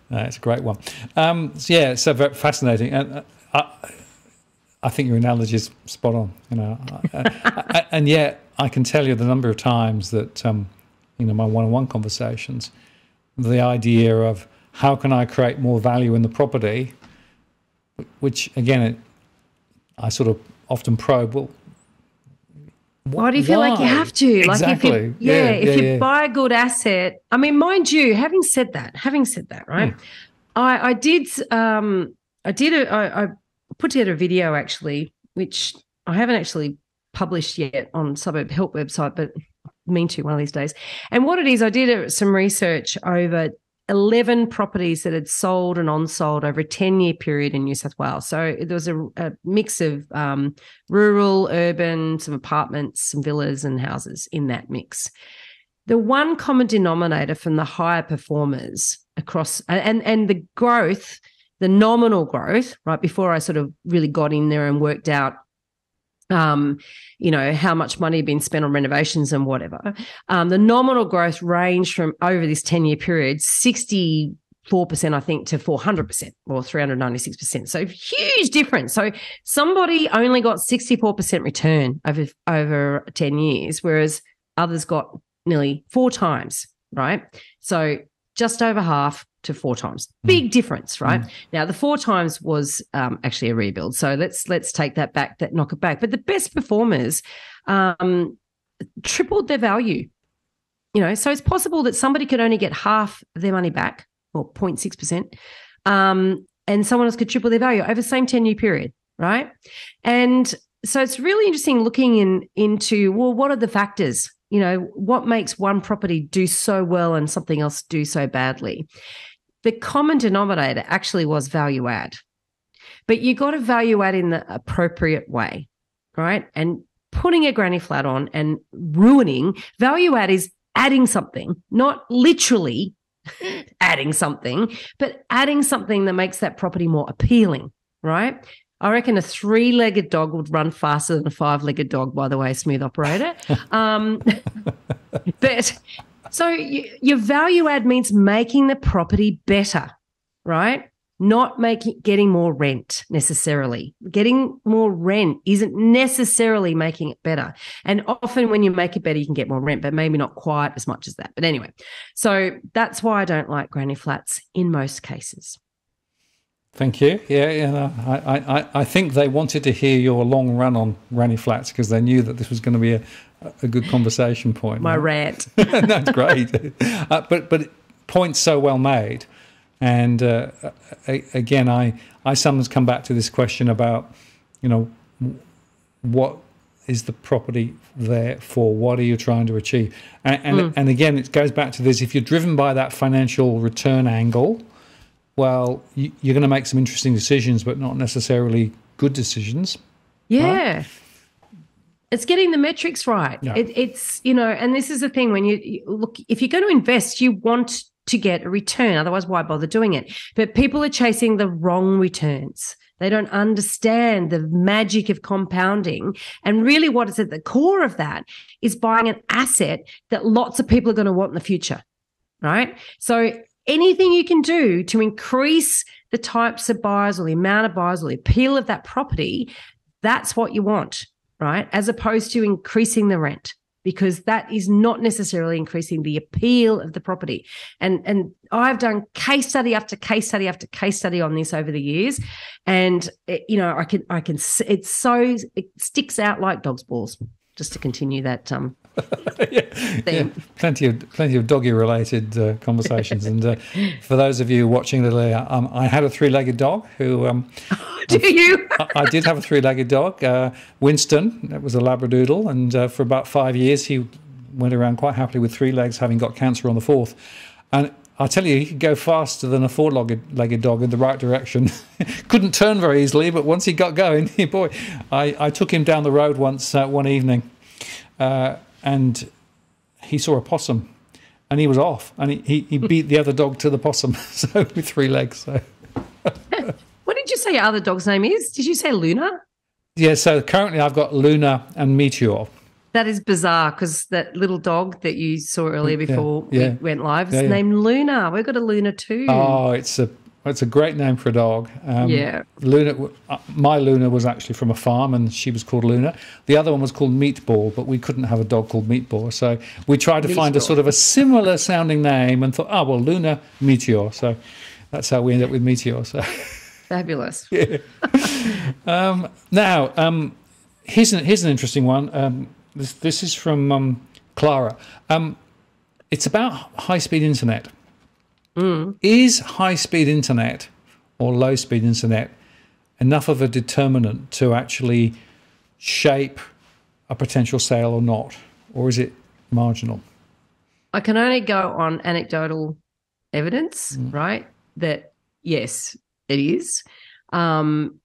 That's a great one. Um, so yeah, so very fascinating. And uh, I think your analogy is spot on. You know, and yet I can tell you the number of times that um, you know my one-on-one conversations, the idea of how can I create more value in the property, which again, it, I sort of often probe. Well, why do you feel like you have to? Exactly. Like if you, yeah, Yeah, if yeah, you yeah. buy a good asset, I mean, mind you, having said that, having said that, right? I, I did, um, I did, a, I, I put together a video actually, which I haven't actually published yet on Suburb Help website, but mean to one of these days. And what it is, I did some research over 11 properties that had sold and on sold over a 10 year period in New South Wales. So there was a, a mix of um, rural, urban, some apartments, some villas, and houses in that mix. The one common denominator from the higher performers across and and the growth, the nominal growth, right before I sort of really got in there and worked out um, you know, how much money had been spent on renovations and whatever. Um, the nominal growth ranged from over this 10 year period, 64%, I think, to 400% or 396%. So huge difference. So somebody only got 64% return over, over 10 years, whereas others got nearly four times, right? So just over half to four times. Big difference, right? Now the four times was um, actually a rebuild. So let's let's take that back, that knock it back. But the best performers um, tripled their value. You know, so it's possible that somebody could only get half their money back, or 0.6 percent, um, and someone else could triple their value over the same ten year period, right? And so it's really interesting looking in into well, what are the factors? You know, what makes one property do so well and something else do so badly? The common denominator actually was value add, but you got to value add in the appropriate way, right? And putting a granny flat on and ruining value add is adding something, not literally (laughs) adding something, but adding something that makes that property more appealing, right? I reckon a three legged dog would run faster than a five legged dog, by the way, smooth operator. (laughs) Um, but so you, your value add means making the property better, right? Not making getting more rent necessarily. Getting more rent isn't necessarily making it better. And often when you make it better, you can get more rent, but maybe not quite as much as that. But anyway, so that's why I don't like granny flats in most cases. Thank you. Yeah, yeah. I, I, I think they wanted to hear your long run on Granny Flats because they knew that this was going to be a, a good conversation point. My rant. (laughs) That's great. (laughs) Uh, but but points so well made. And uh, again, I I sometimes come back to this question about, you know, what is the property there for? What are you trying to achieve? And and, and again, it goes back to this: if you're driven by that financial return angle, well, you, you're going to make some interesting decisions, but not necessarily good decisions. Yeah. It's getting the metrics right. Yeah. It, it's, you know, and this is the thing when you, you look, if you're going to invest, you want to get a return. Otherwise, why bother doing it? But people are chasing the wrong returns. They don't understand the magic of compounding. And really, what is at the core of that is buying an asset that lots of people are going to want in the future. Right. So, anything you can do to increase the types of buyers or the amount of buyers or the appeal of that property, that's what you want. Right. As opposed to increasing the rent because that is not necessarily increasing the appeal of the property. And and I've done case study after case study after case study on this over the years, and it, you know I can I can it's so it sticks out like dog's balls. Just to continue that um yeah, theme. plenty of plenty of doggy related uh, conversations. and uh, for those of you watching, Lily, um, I had a three legged dog who. Um, (laughs) Do you? I, I did have a three legged dog, uh, Winston. It was a Labradoodle, and uh, for about five years he went around quite happily with three legs, having got cancer on the fourth. And I tell you, he could go faster than a four legged dog in the right direction. (laughs) Couldn't turn very easily, but once he got going, (laughs) boy, I, I took him down the road once uh, one evening, uh, and he saw a possum, and he was off, and he, he, he beat the other dog to the possum, (laughs) so with three legs. So. (laughs) What did you say your other dog's name is? Did you say Luna? Yeah, so currently I've got Luna and Meteor. That is bizarre because that little dog that you saw earlier before yeah. we went live is Yeah, yeah. named Luna. We've got a Luna too. Oh, it's a It's a great name for a dog. Um, yeah. Luna, uh, my Luna was actually from a farm, and she was called Luna. The other one was called Meatball, but we couldn't have a dog called Meatball, so we tried to Meatball. find a sort of a similar sounding name, and thought, oh well, Luna Meteor. So that's how we ended up with Meteor. So (laughs) fabulous. (laughs) yeah. um, now, um, here's an here's an interesting one. Um, this this is from um, Clara. Um, it's about high speed internet. Mm. Is high speed internet or low speed internet enough of a determinant to actually shape a potential sale or not? Or is it marginal? I can only go on anecdotal evidence, mm. right? That yes, it is. Um,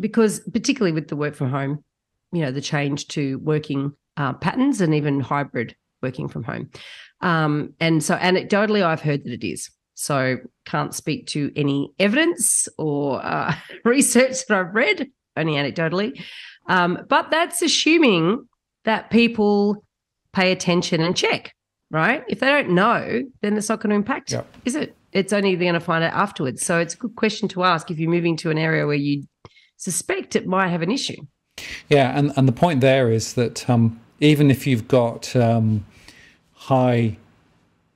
because particularly with the work from home, you know, the change to working uh, patterns and even hybrid working from home. Um, and so anecdotally, I've heard that it is. So can't speak to any evidence or uh, (laughs) research that I've read, only anecdotally. Um, but that's assuming that people pay attention and check, right? If they don't know, then it's not going to impact, yep. is it? It's only they're going to find out afterwards. So it's a good question to ask if you're moving to an area where you suspect it might have an issue. Yeah, and, and the point there is that um, even if you've got um, high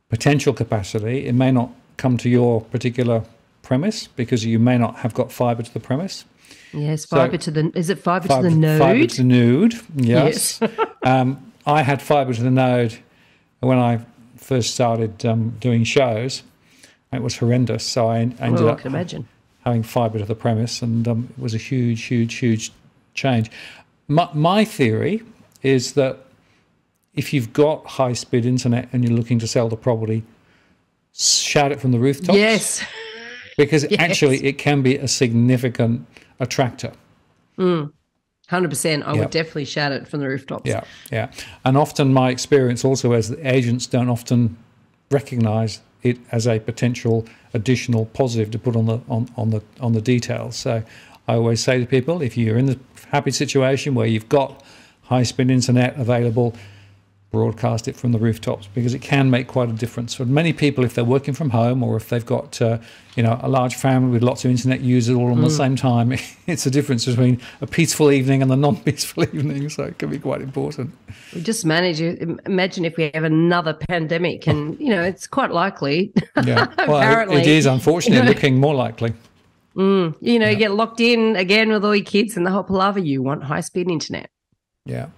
potential capacity, it may not come to your particular premise because you may not have got fiber to the premise. Yes, fiber so, to the is it fiber, fiber, to the node? Fiber to the node. Yes. yes. (laughs) um, I had fiber to the node when I first started um, doing shows. It was horrendous, so I ended well, up I can imagine. having fiber to the premise, and um, it was a huge, huge, huge change. My, my theory is that if you've got high speed internet and you're looking to sell the property, shout it from the rooftops. Yes. Because (laughs) yes. actually, it can be a significant attractor. Mm. 100%. I would definitely shout it from the rooftops. Yeah, yeah. And often my experience also is that agents don't often recognize it as a potential additional positive to put on the on, on the on the details. So I always say to people, if you're in the happy situation where you've got high speed internet available, broadcast it from the rooftops because it can make quite a difference. For many people if they're working from home or if they've got uh, you know a large family with lots of internet users all on mm. the same time (laughs) it's a difference between a peaceful evening and a non-peaceful (laughs) evening. So it can be quite important. We just manage imagine if we have another pandemic and you know it's quite likely. Yeah. (laughs) Well apparently it is unfortunately you know, looking more likely. Mm, you know yeah. you get locked in again with all your kids and the whole palaver. You want high speed internet. Yeah.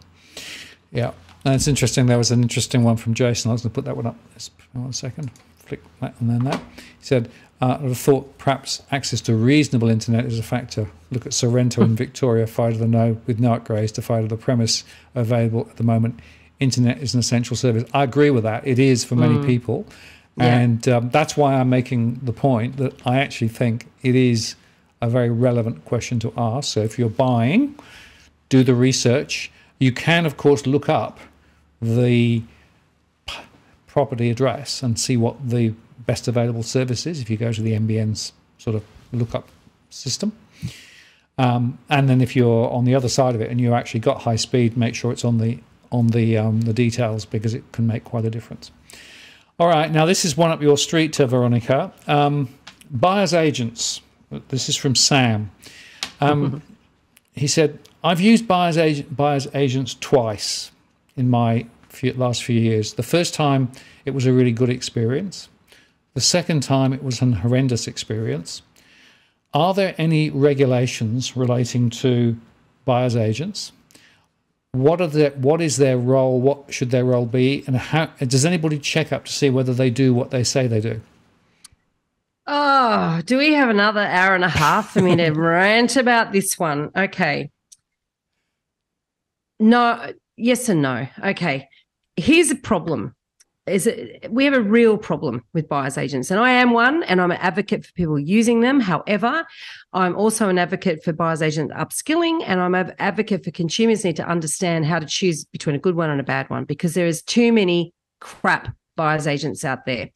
Yeah and it's interesting. There was an interesting one from Jason. I was going to put that one up. Just one second. Flick that and then that. He said, uh, I thought perhaps access to reasonable internet is a factor. Look at Sorrento and (laughs) Victoria, fibre to the node with no upgrades to fibre to the premise available at the moment. Internet is an essential service. I agree with that. It is for many mm. people. Yeah. And um, that's why I'm making the point that I actually think it is a very relevant question to ask. So if you're buying, do the research. You can, of course, look up the property address and see what the best available service is if you go to the NBN's sort of lookup system. Um, and then if you're on the other side of it and you actually got high speed, make sure it's on the on the um, the details because it can make quite a difference. All right, now this is one up your street, uh, Veronica. Um, buyers agents. This is from Sam. Um, (laughs) he said, "I've used buyers agent, buyers agents twice in my few, last few years. The first time, it was a really good experience. The second time, it was an horrendous experience. Are there any regulations relating to buyers agents? What are the, what is their role? What should their role be? And how does anybody check up to see whether they do what they say they do? Oh, do we have another hour and a half for me to (laughs) rant about this one? Okay. No, yes and no. Okay. Here's a problem. Is it, we have a real problem with buyers agents, and I am one, and I'm an advocate for people using them. However, I'm also an advocate for buyers agent upskilling, and I'm an advocate for consumers need to understand how to choose between a good one and a bad one because there is too many crap buyers agents out there.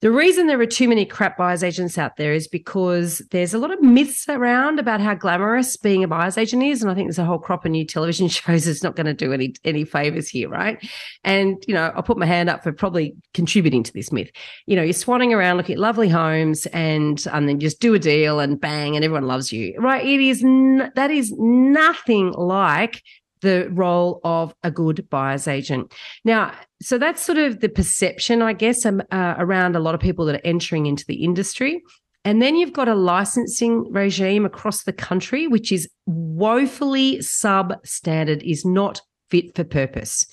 The reason there are too many crap buyer's agents out there is because there's a lot of myths around about how glamorous being a buyer's agent is. And I think there's a whole crop of new television (laughs) shows that's not going to do any, any favors here, right? And, you know, I'll put my hand up for probably contributing to this myth. You know, you're swanning around looking at lovely homes and, and then just do a deal and bang, and everyone loves you, right? It is, n- that is nothing like the role of a good buyer's agent. Now, so that's sort of the perception, I guess, um, uh, around a lot of people that are entering into the industry. And then you've got a licensing regime across the country, which is woefully substandard, is not fit for purpose.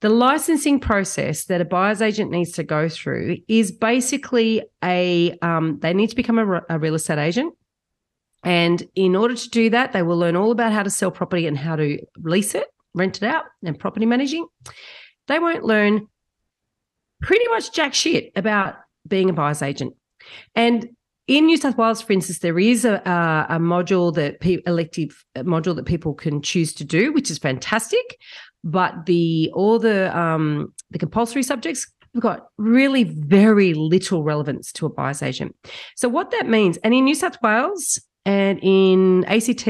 The licensing process that a buyer's agent needs to go through is basically a, um, they need to become a, a real estate agent. And in order to do that, they will learn all about how to sell property and how to lease it, rent it out, and property managing. They won't learn pretty much jack shit about being a buyer's agent. And in New South Wales, for instance, there is a, a, a module that pe- elective module that people can choose to do, which is fantastic. But the all the um, the compulsory subjects have got really very little relevance to a buyer's agent. So what that means, and in New South Wales, and in ACT,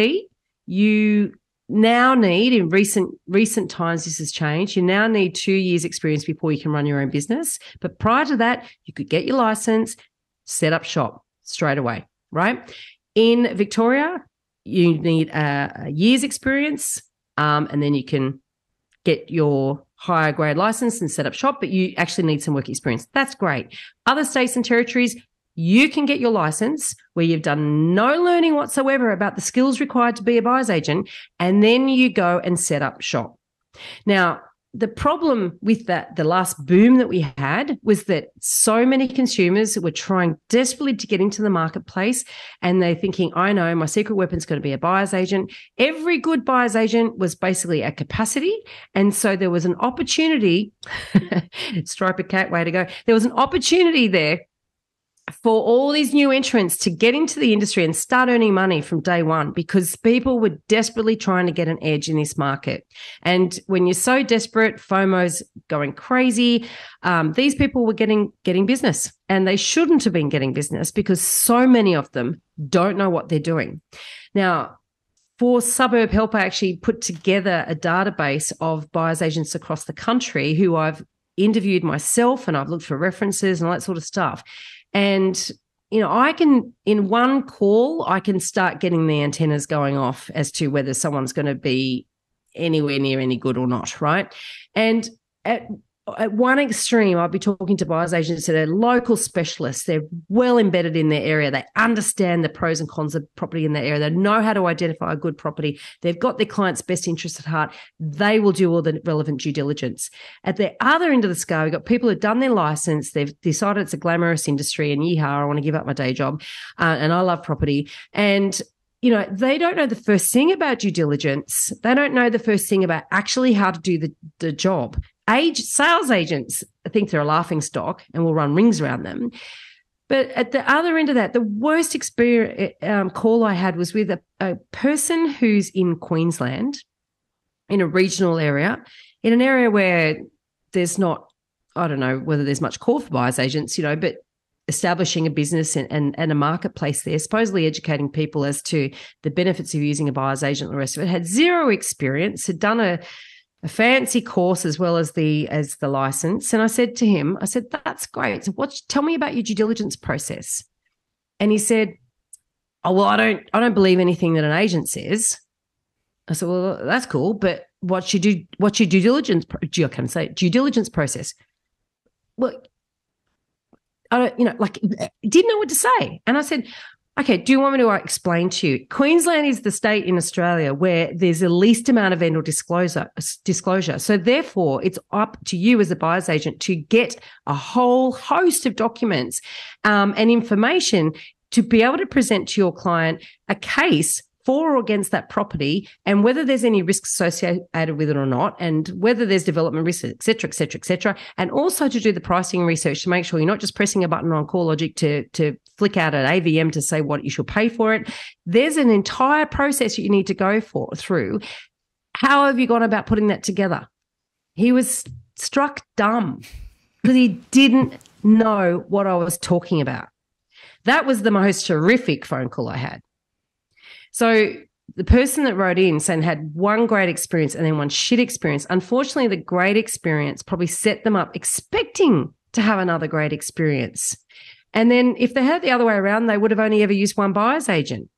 you now need in recent recent times this has changed you now need two years experience before you can run your own business. But prior to that you could get your license set up shop straight away right? In victoria you need a, a year's experience um, and then you can get your higher grade license and set up shop but you actually need some work experience. That's great. Other states and territories you can get your license where you've done no learning whatsoever about the skills required to be a buyer's agent, and then you go and set up shop. Now, the problem with that, the last boom that we had was that so many consumers were trying desperately to get into the marketplace and they're thinking, I know my secret weapon is going to be a buyer's agent. Every good buyer's agent was basically at capacity. And so there was an opportunity, (laughs) stripe a cat, way to go. There was an opportunity there for all these new entrants to get into the industry and start earning money from day one because people were desperately trying to get an edge in this market. And when you're so desperate, FOMO's going crazy. Um, these people were getting getting business, and they shouldn't have been getting business because so many of them don't know what they're doing. Now, for Suburb Help, I actually put together a database of buyers agents across the country who I've interviewed myself and I've looked for references and all that sort of stuff. And you know, I can in one call, I can start getting the antennas going off as to whether someone's going to be anywhere near any good or not, right? And at at one extreme, I'd be talking to buyers agents that are local specialists. They're well embedded in their area. They understand the pros and cons of property in their area. They know how to identify a good property. They've got their client's best interest at heart. They will do all the relevant due diligence. At the other end of the scale, we've got people who've done their license. They've decided it's a glamorous industry and yeehaw, I want to give up my day job. Uh, and I love property. And you know, they don't know the first thing about due diligence. They don't know the first thing about actually how to do the, the job age sales agents think they're a laughing stock and will run rings around them. But at the other end of that, the worst experience um, call I had was with a, a person who's in Queensland, in a regional area, in an area where there's not, I don't know whether there's much call for buyers agents, you know, but establishing a business and, and, and, a marketplace there, supposedly educating people as to the benefits of using a buyer's agent the rest of it, had zero experience, had done a a fancy course as well as the as the license. And I said to him, I said, "That's great. So what? Tell me about your due diligence process." And he said, "Oh well, I don't I don't believe anything that an agent says." I said, "Well, that's cool, but what's your due what's your due diligence? I can say due diligence process." Well, I don't, you know, like didn't know what to say, and I said, Okay, do you want me to explain to you? Queensland is the state in Australia where there's the least amount of vendor disclosure. Disclosure, so therefore, it's up to you as a buyer's agent to get a whole host of documents um, and information to be able to present to your client a case for or against that property and whether there's any risks associated with it or not and whether there's development risks, et cetera, et cetera, et cetera. And also to do the pricing research to make sure you're not just pressing a button on CoreLogic to, to flick out an AVM to say what you should pay for it. There's an entire process you need to go for through. How have you gone about putting that together? He was struck dumb because he didn't know what I was talking about. That was the most horrific phone call I had. So the person that wrote in saying had one great experience and then one shit experience. Unfortunately, the great experience probably set them up expecting to have another great experience. And then if they had the other way around, they would have only ever used one buyer's agent.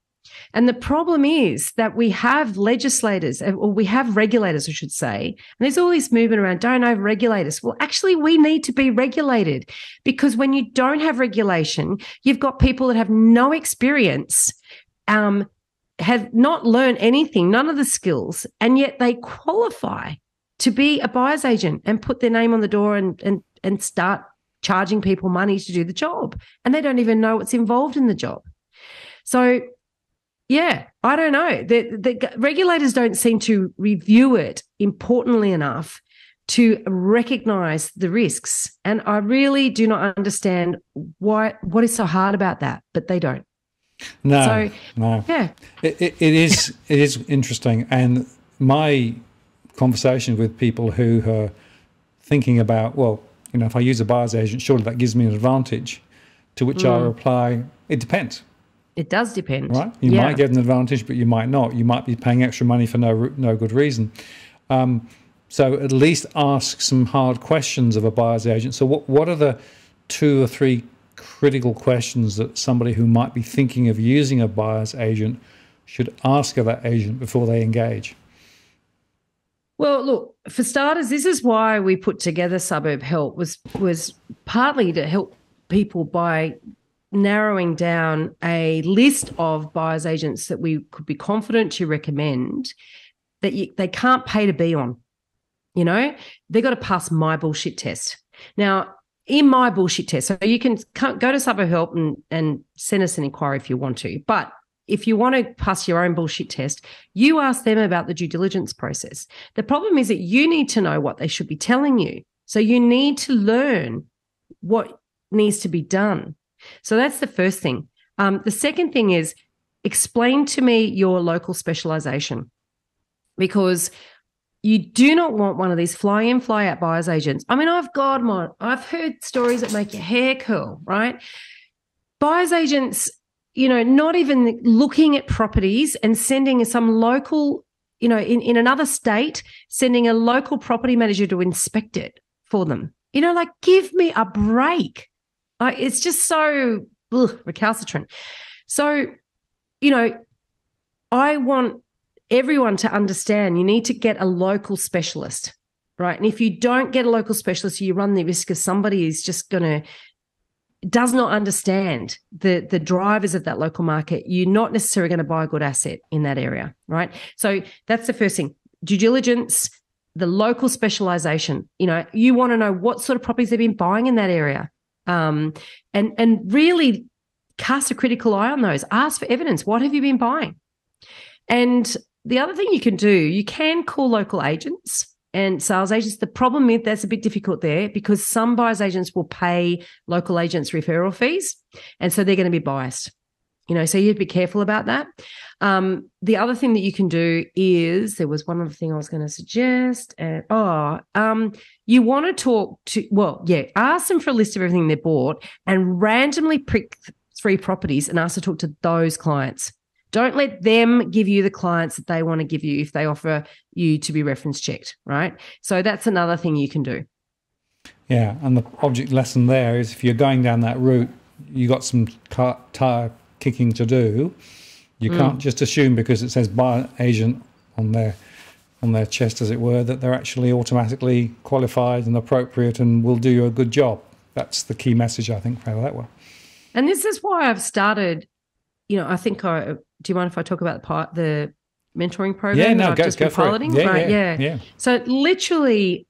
And the problem is that we have legislators, uh, or we have regulators, I should say. And there's all this movement around don't over regulate us. Well, actually, we need to be regulated because when you don't have regulation, you've got people that have no experience, um, have not learned anything, none of the skills, and yet they qualify to be a buyer's agent and put their name on the door and and and start charging people money to do the job. And they don't even know what's involved in the job. So yeah, I don't know. The, the regulators don't seem to review it importantly enough to recognize the risks. And I really do not understand why what is so hard about that, but they don't. No, so, no. Yeah, it, it, it is. it is interesting, and my conversation with people who are thinking about, well, you know, if I use a buyer's agent, surely that gives me an advantage. To which mm. I reply, it depends. It does depend. Right? You yeah. might get an advantage, but you might not. You might be paying extra money for no no good reason. Um, so at least ask some hard questions of a buyer's agent. So what what are the two or three critical questions that somebody who might be thinking of using a buyer's agent should ask of that agent before they engage? Well, look, for starters, this is why we put together Suburb Help was was partly to help people by narrowing down a list of buyer's agents that we could be confident to recommend that you, they can't pay to be on. You know, they got to pass my bullshit test. Now, in my bullshit test, so you can go to Suburb Help and, and send us an inquiry if you want to. But if you want to pass your own bullshit test, you ask them about the due diligence process. The problem is that you need to know what they should be telling you. So you need to learn what needs to be done. So that's the first thing. Um, the second thing is explain to me your local specialization because you do not want one of these fly in, fly out buyer's agents. I mean, I've got my, I've heard stories that make your hair curl, right? Buyer's agents, you know, not even looking at properties and sending some local, you know, in, in another state, sending a local property manager to inspect it for them. You know, like give me a break. Like it's just so ugh, recalcitrant. So, you know, I want everyone to understand you need to get a local specialist, right? And if you don't get a local specialist, you run the risk of somebody is just going to does not understand the the drivers of that local market. You're not necessarily going to buy a good asset in that area, right? So that's the first thing. Due diligence, the local specialization. You know, you want to know what sort of properties they've been buying in that area um, and and really cast a critical eye on those. Ask for evidence. What have you been buying? And the other thing you can do, you can call local agents and sales agents. The problem is that's a bit difficult there because some buyers agents will pay local agents referral fees, and so they're going to be biased you know so you have to be careful about that um, the other thing that you can do is there was one other thing i was going to suggest And, oh um, you want to talk to well yeah ask them for a list of everything they bought and randomly pick three properties and ask to talk to those clients don't let them give you the clients that they want to give you if they offer you to be reference checked right so that's another thing you can do yeah and the object lesson there is if you're going down that route you got some car, tire kicking to do. You mm. can't just assume because it says buyer agent on their on their chest, as it were, that they're actually automatically qualified and appropriate and will do you a good job. That's the key message, I think, for that one. And this is why I've started. You know, I think I. Do you mind if I talk about the the mentoring program? Yeah, no, go, go for piloting? it. Yeah, right, yeah, yeah, yeah. So literally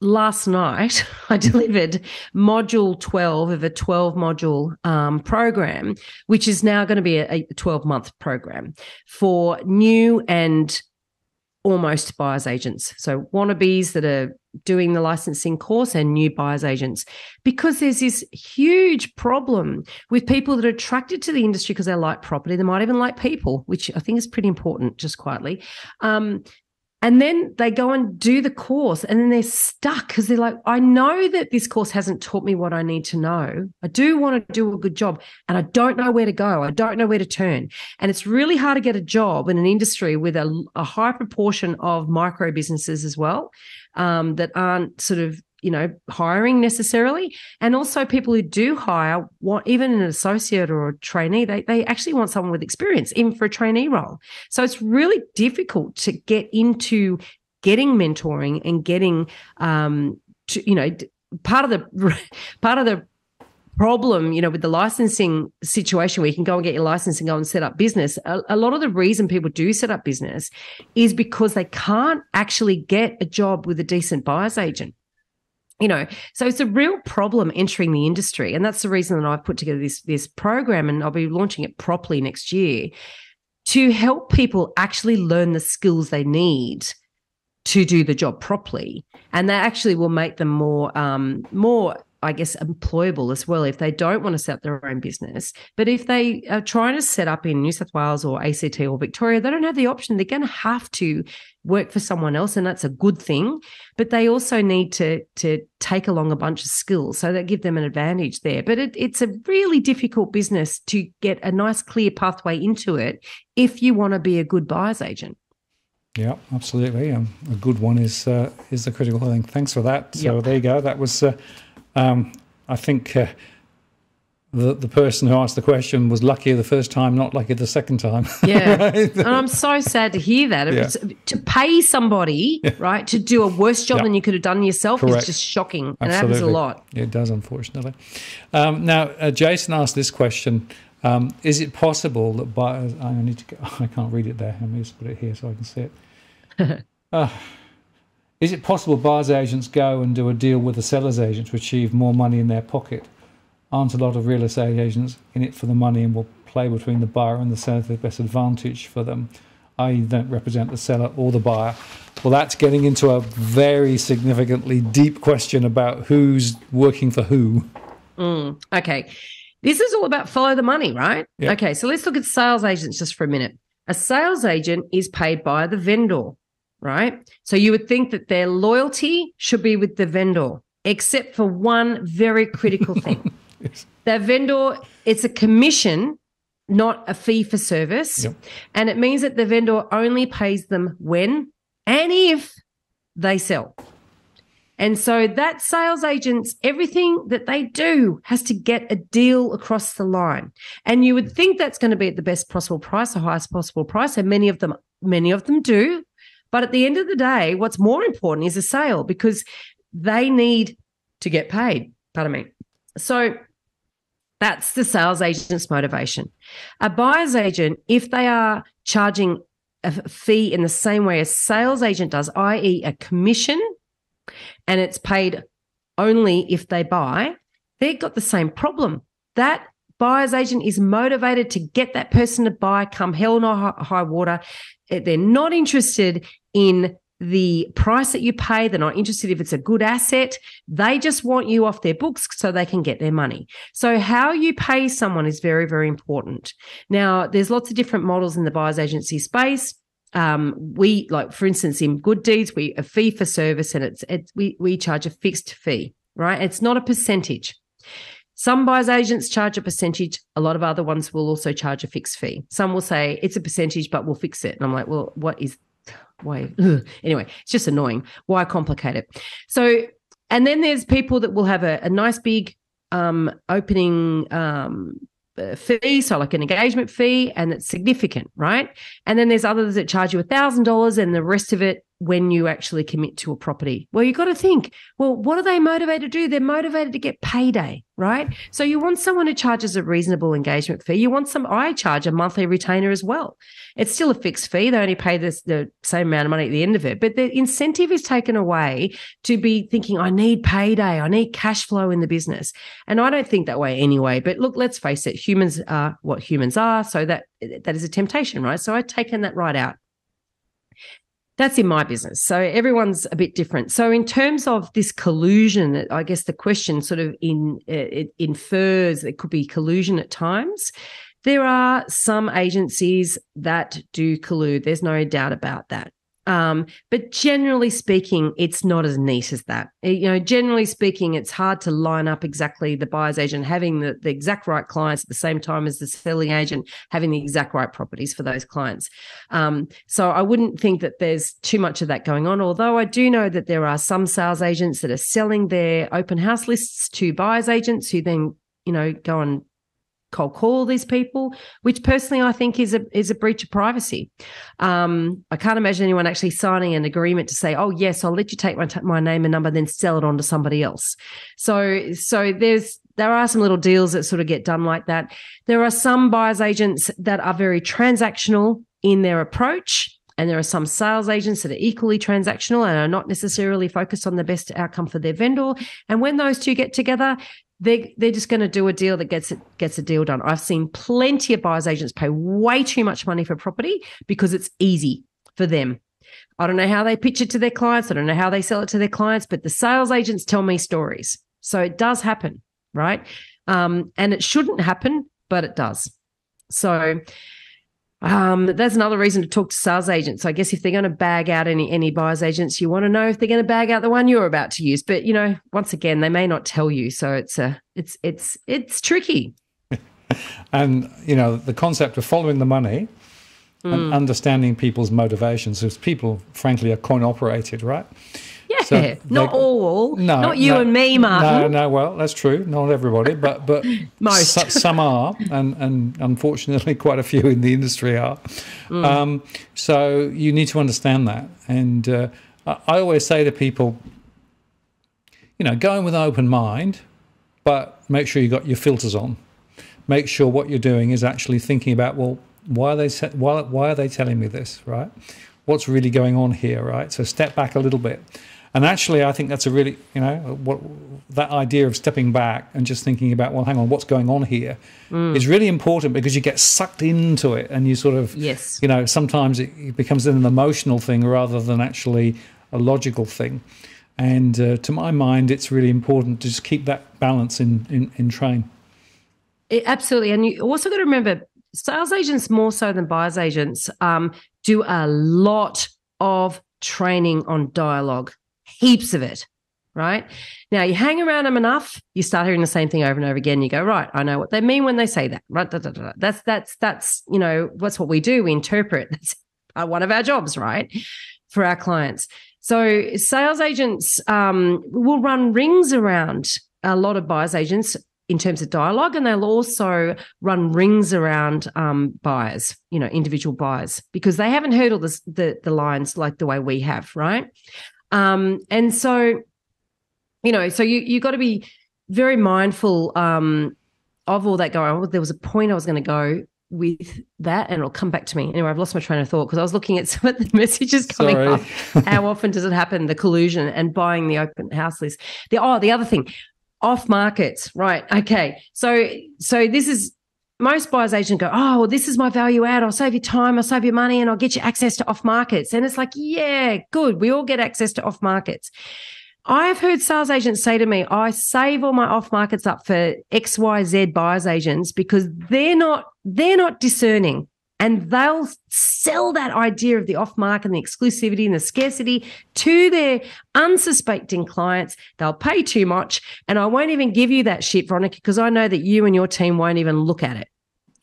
last night (laughs) I delivered module 12 of a 12 module um, program, which is now going to be a 12 month program for new and almost buyer's agents. So wannabes that are doing the licensing course and new buyer's agents because there's this huge problem with people that are attracted to the industry because they like property. They might even like people, which I think is pretty important just quietly. Um, And then they go and do the course and then they're stuck because they're like, I know that this course hasn't taught me what I need to know. I do want to do a good job and I don't know where to go. I don't know where to turn. And it's really hard to get a job in an industry with a, a high proportion of micro businesses as well um, that aren't sort of you know hiring necessarily. And also people who do hire want even an associate or a trainee they, they actually want someone with experience even for a trainee role. So it's really difficult to get into getting mentoring and getting um to, you know part of the (laughs) part of the problem, you know, with the licensing situation where you can go and get your license and go and set up business, a, a, lot of the reason people do set up business is because they can't actually get a job with a decent buyer's agent. You know so it's a real problem entering the industry and that's the reason that i've put together this this program and i'll be launching it properly next year to help people actually learn the skills they need to do the job properly. And that actually will make them more um, more I guess, employable as well if they don't want to set up their own business. But if they are trying to set up in New South Wales or ACT or Victoria, they don't have the option. They're going to have to work for someone else, and that's a good thing. But they also need to to take along a bunch of skills, so that give them an advantage there. But it, it's a really difficult business to get a nice, clear pathway into it if you want to be a good buyer's agent. Yeah, absolutely. Um, a good one is uh, is the critical thing. Thanks for that. So yep. there you go. That was. Uh, um, I think uh, the the person who asked the question was lucky the first time, not lucky the second time. Yeah, right? (laughs) and I'm so sad to hear that. Yeah. To pay somebody yeah. right to do a worse job yeah. than you could have done yourself Correct. is just shocking, and Absolutely. it happens a lot. It does, unfortunately. Um, now, uh, Jason asked this question. Um, is it possible that buyers? I need to. Go, (laughs) I can't read it there. Let me just put it here so I can see it. uh, (laughs) is it possible buyer's agents go and do a deal with the seller's agent to achieve more money in their pocket? Aren't a lot of real estate agents in it for the money and will play between the buyer and the seller to the best advantage for them? I don't represent the seller or the buyer. Well, that's getting into a very significantly deep question about who's working for who. Mm, okay. This is all about follow the money, right? Yep. Okay. So let's look at sales agents just for a minute. A sales agent is paid by the vendor right? So you would think that their loyalty should be with the vendor, except for one very critical (laughs) thing. yes. That vendor, it's a commission, not a fee for service. Yep. And it means that the vendor only pays them when and if they sell. And so that sales agents, everything that they do has to get a deal across the line. And you would think that's going to be at the best possible price, the highest possible price. And many of them, many of them do. But at the end of the day, what's more important is a sale because they need to get paid. Pardon me. So that's the sales agent's motivation. A buyer's agent, if they are charging a fee in the same way a sales agent does, i.e., a commission, and it's paid only if they buy, they've got the same problem. That buyer's agent is motivated to get that person to buy come hell or high water. They're not interested in the price that you pay. They're not interested if it's a good asset. They just want you off their books so they can get their money. So how you pay someone is very, very important. Now, there's lots of different models in the buyer's agency space. Um, we like, for instance, in Good Deeds, we a fee for service, and it's, it's we we charge a fixed fee, right? It's not a percentage. Some buyers agents charge a percentage. A lot of other ones will also charge a fixed fee. Some will say it's a percentage, but we'll fix it. And I'm like, well, what is why? Anyway, it's just annoying. Why complicate it? So, and then there's people that will have a, a nice big um, opening um, fee, so like an engagement fee, and it's significant, right? And then there's others that charge you a thousand dollars, and the rest of it when you actually commit to a property. Well, you've got to think, well, what are they motivated to do? They're motivated to get payday, right? So you want someone who charges a reasonable engagement fee. You want some, I charge a monthly retainer as well. It's still a fixed fee. They only pay this, the same amount of money at the end of it, but the incentive is taken away to be thinking, I need payday. I need cash flow in the business. And I don't think that way anyway. But look, let's face it, humans are what humans are. So that, that is a temptation, right? So I've taken that right out that's in my business. So everyone's a bit different. So in terms of this collusion, I guess the question sort of in uh, it infers it could be collusion at times. There are some agencies that do collude. There's no doubt about that. Um, but generally speaking, it's not as neat as that. Eh, you know, generally speaking, it's hard to line up exactly the buyer's agent having the, the exact right clients at the same time as the selling agent having the exact right properties for those clients. Um, so I wouldn't think that there's too much of that going on. Although I do know that there are some sales agents that are selling their open house lists to buyer's agents who then you know go and cold call these people, which personally I think is a is a breach of privacy. Um, I can't imagine anyone actually signing an agreement to say, "Oh yes, I'll let you take my, my name and number, then sell it on to somebody else." So so there's there are some little deals that sort of get done like that. There are some buyers agents that are very transactional in their approach. And there are some sales agents that are equally transactional and are not necessarily focused on the best outcome for their vendor. And when those two get together, they they're just going to do a deal that gets it gets a deal done. I've seen plenty of buyers agents pay way too much money for property because it's easy for them. I don't know how they pitch it to their clients. I don't know how they sell it to their clients, but the sales agents tell me stories. So it does happen, right? Um, and it shouldn't happen, but it does. So um, that's another reason to talk to sales agents. I guess if they're going to bag out any any buyers agents, you want to know if they're going to bag out the one you're about to use. But you know, once again, they may not tell you, so it's a it's it's it's tricky. (laughs) and you know, the concept of following the money mm. and understanding people's motivations, because people, frankly, are coin operated, right? Yeah, so not all. No, not you no, and me, Martin. No, no. Well, that's true. Not everybody, but but (laughs) most some are, and and unfortunately, (laughs) quite a few in the industry are. Mm. Um, so you need to understand that, and uh, I always say to people, you know, go in with an open mind, but make sure you got your filters on. Make sure what you're doing is actually thinking about well, why are they why why are they telling me this, right? What's really going on here, right? So step back a little bit and actually, I think that's a really, you know, what that idea of stepping back and just thinking about, well, hang on, what's going on here, mm. is really important because you get sucked into it and you sort of, yes, you know, sometimes it becomes an emotional thing rather than actually a logical thing. And uh, to my mind, it's really important to just keep that balance in in, in train. It, absolutely, and you also got to remember, sales agents more so than buyers agents um, do a lot of training on dialogue heaps of it. Right now, you hang around them enough, you start hearing the same thing over and over again. You go, right, I know what they mean when they say that. Right, da, da, da. that's that's that's you know what's what we do. We interpret. (laughs) That's one of our jobs, right, for our clients. So sales agents um, will run rings around a lot of buyers agents in terms of dialogue, and they'll also run rings around um, buyers, you know, individual buyers, because they haven't heard all this, the the lines like the way we have, right? Um, and so, you know, so you you got to be very mindful um, of all that going on. There was a point I was going to go with that and it'll come back to me. Anyway, I've lost my train of thought because I was looking at (laughs) some of the messages coming Sorry. up. How (laughs) often does it happen? The collusion and buying the open house list. The oh, the other thing, off markets. Right. Okay. So so this is most buyers agents go, Oh, well, this is my value add. I'll save you time, I'll save you money, and I'll get you access to off markets. And it's like, yeah, good. We all get access to off markets. I've heard sales agents say to me, I save all my off markets up for XYZ buyers agents because they're not, they're not discerning and they'll sell that idea of the off market and the exclusivity and the scarcity to their unsuspecting clients. They'll pay too much. And I won't even give you that shit, Veronica, because I know that you and your team won't even look at it.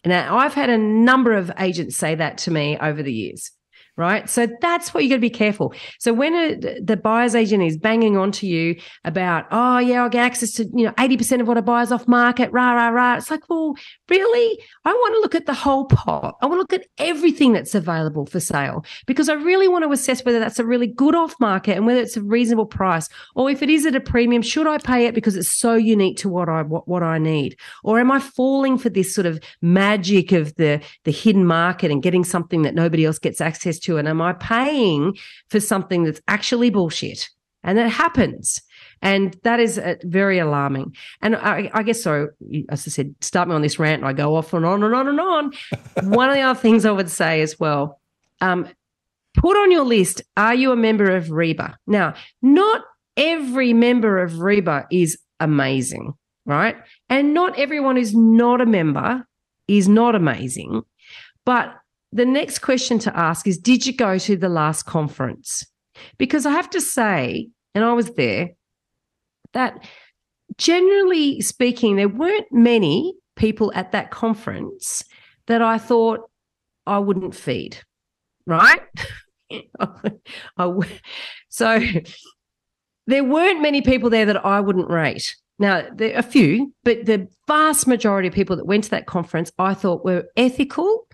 Now, I've had a number of agents say that to me over the years right? So that's what you got to be careful. So when a, the buyer's agent is banging on to you about, oh yeah, I'll get access to you know eighty percent of what I buy is off market, rah rah rah. It's like, well, really? I want to look at the whole pot. I want to look at everything that's available for sale because I really want to assess whether that's a really good off market and whether it's a reasonable price, or if it is at a premium, should I pay it because it's so unique to what I what, what I need, or am I falling for this sort of magic of the the hidden market and getting something that nobody else gets access to? And am I paying for something that's actually bullshit? And that happens. And that is uh, very alarming. And I, I, guess so, as I said, start me on this rant and I go off and on and on and on. (laughs) One of the other things I would say as well, um, put on your list, are you a member of REBA? Now, not every member of REBA is amazing, right? And not everyone who's not a member is not amazing. But the next question to ask is Did you go to the last conference? Because I have to say, and I was there, that generally speaking, there weren't many people at that conference that I thought I wouldn't feed, right? (laughs) So there weren't many people there that I wouldn't rate. Now, there are a few, but the vast majority of people that went to that conference I thought were ethical,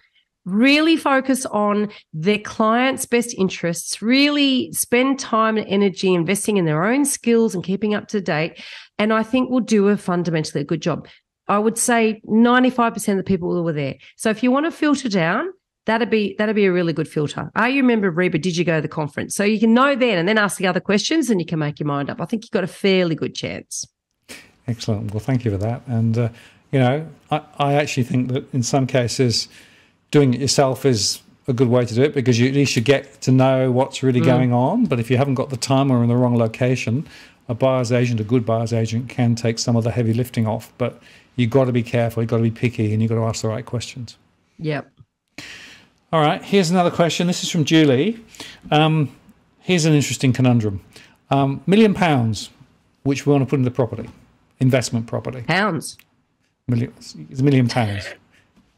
really focus on their clients' best interests, really spend time and energy investing in their own skills and keeping up to date. And I think we'll do a fundamentally a good job. I would say 95% of the people who were there. So if you want to filter down, that'd be that'd be a really good filter. Are you a member of REBA? Did you go to the conference? So you can know then and then ask the other questions and you can make your mind up. I think you've got a fairly good chance. Excellent. Well, thank you for that. And uh, you know, I, I actually think that in some cases doing it yourself is a good way to do it because you, at least you get to know what's really mm. going on. But if you haven't got the time or in the wrong location, a buyer's agent, a good buyer's agent, can take some of the heavy lifting off. But you've got to be careful, you've got to be picky, and you've got to ask the right questions. Yep. All right, here's another question. This is from Julie. Um, here's an interesting conundrum um, million pounds, which we want to put into property, investment property. Pounds. Million, it's a million pounds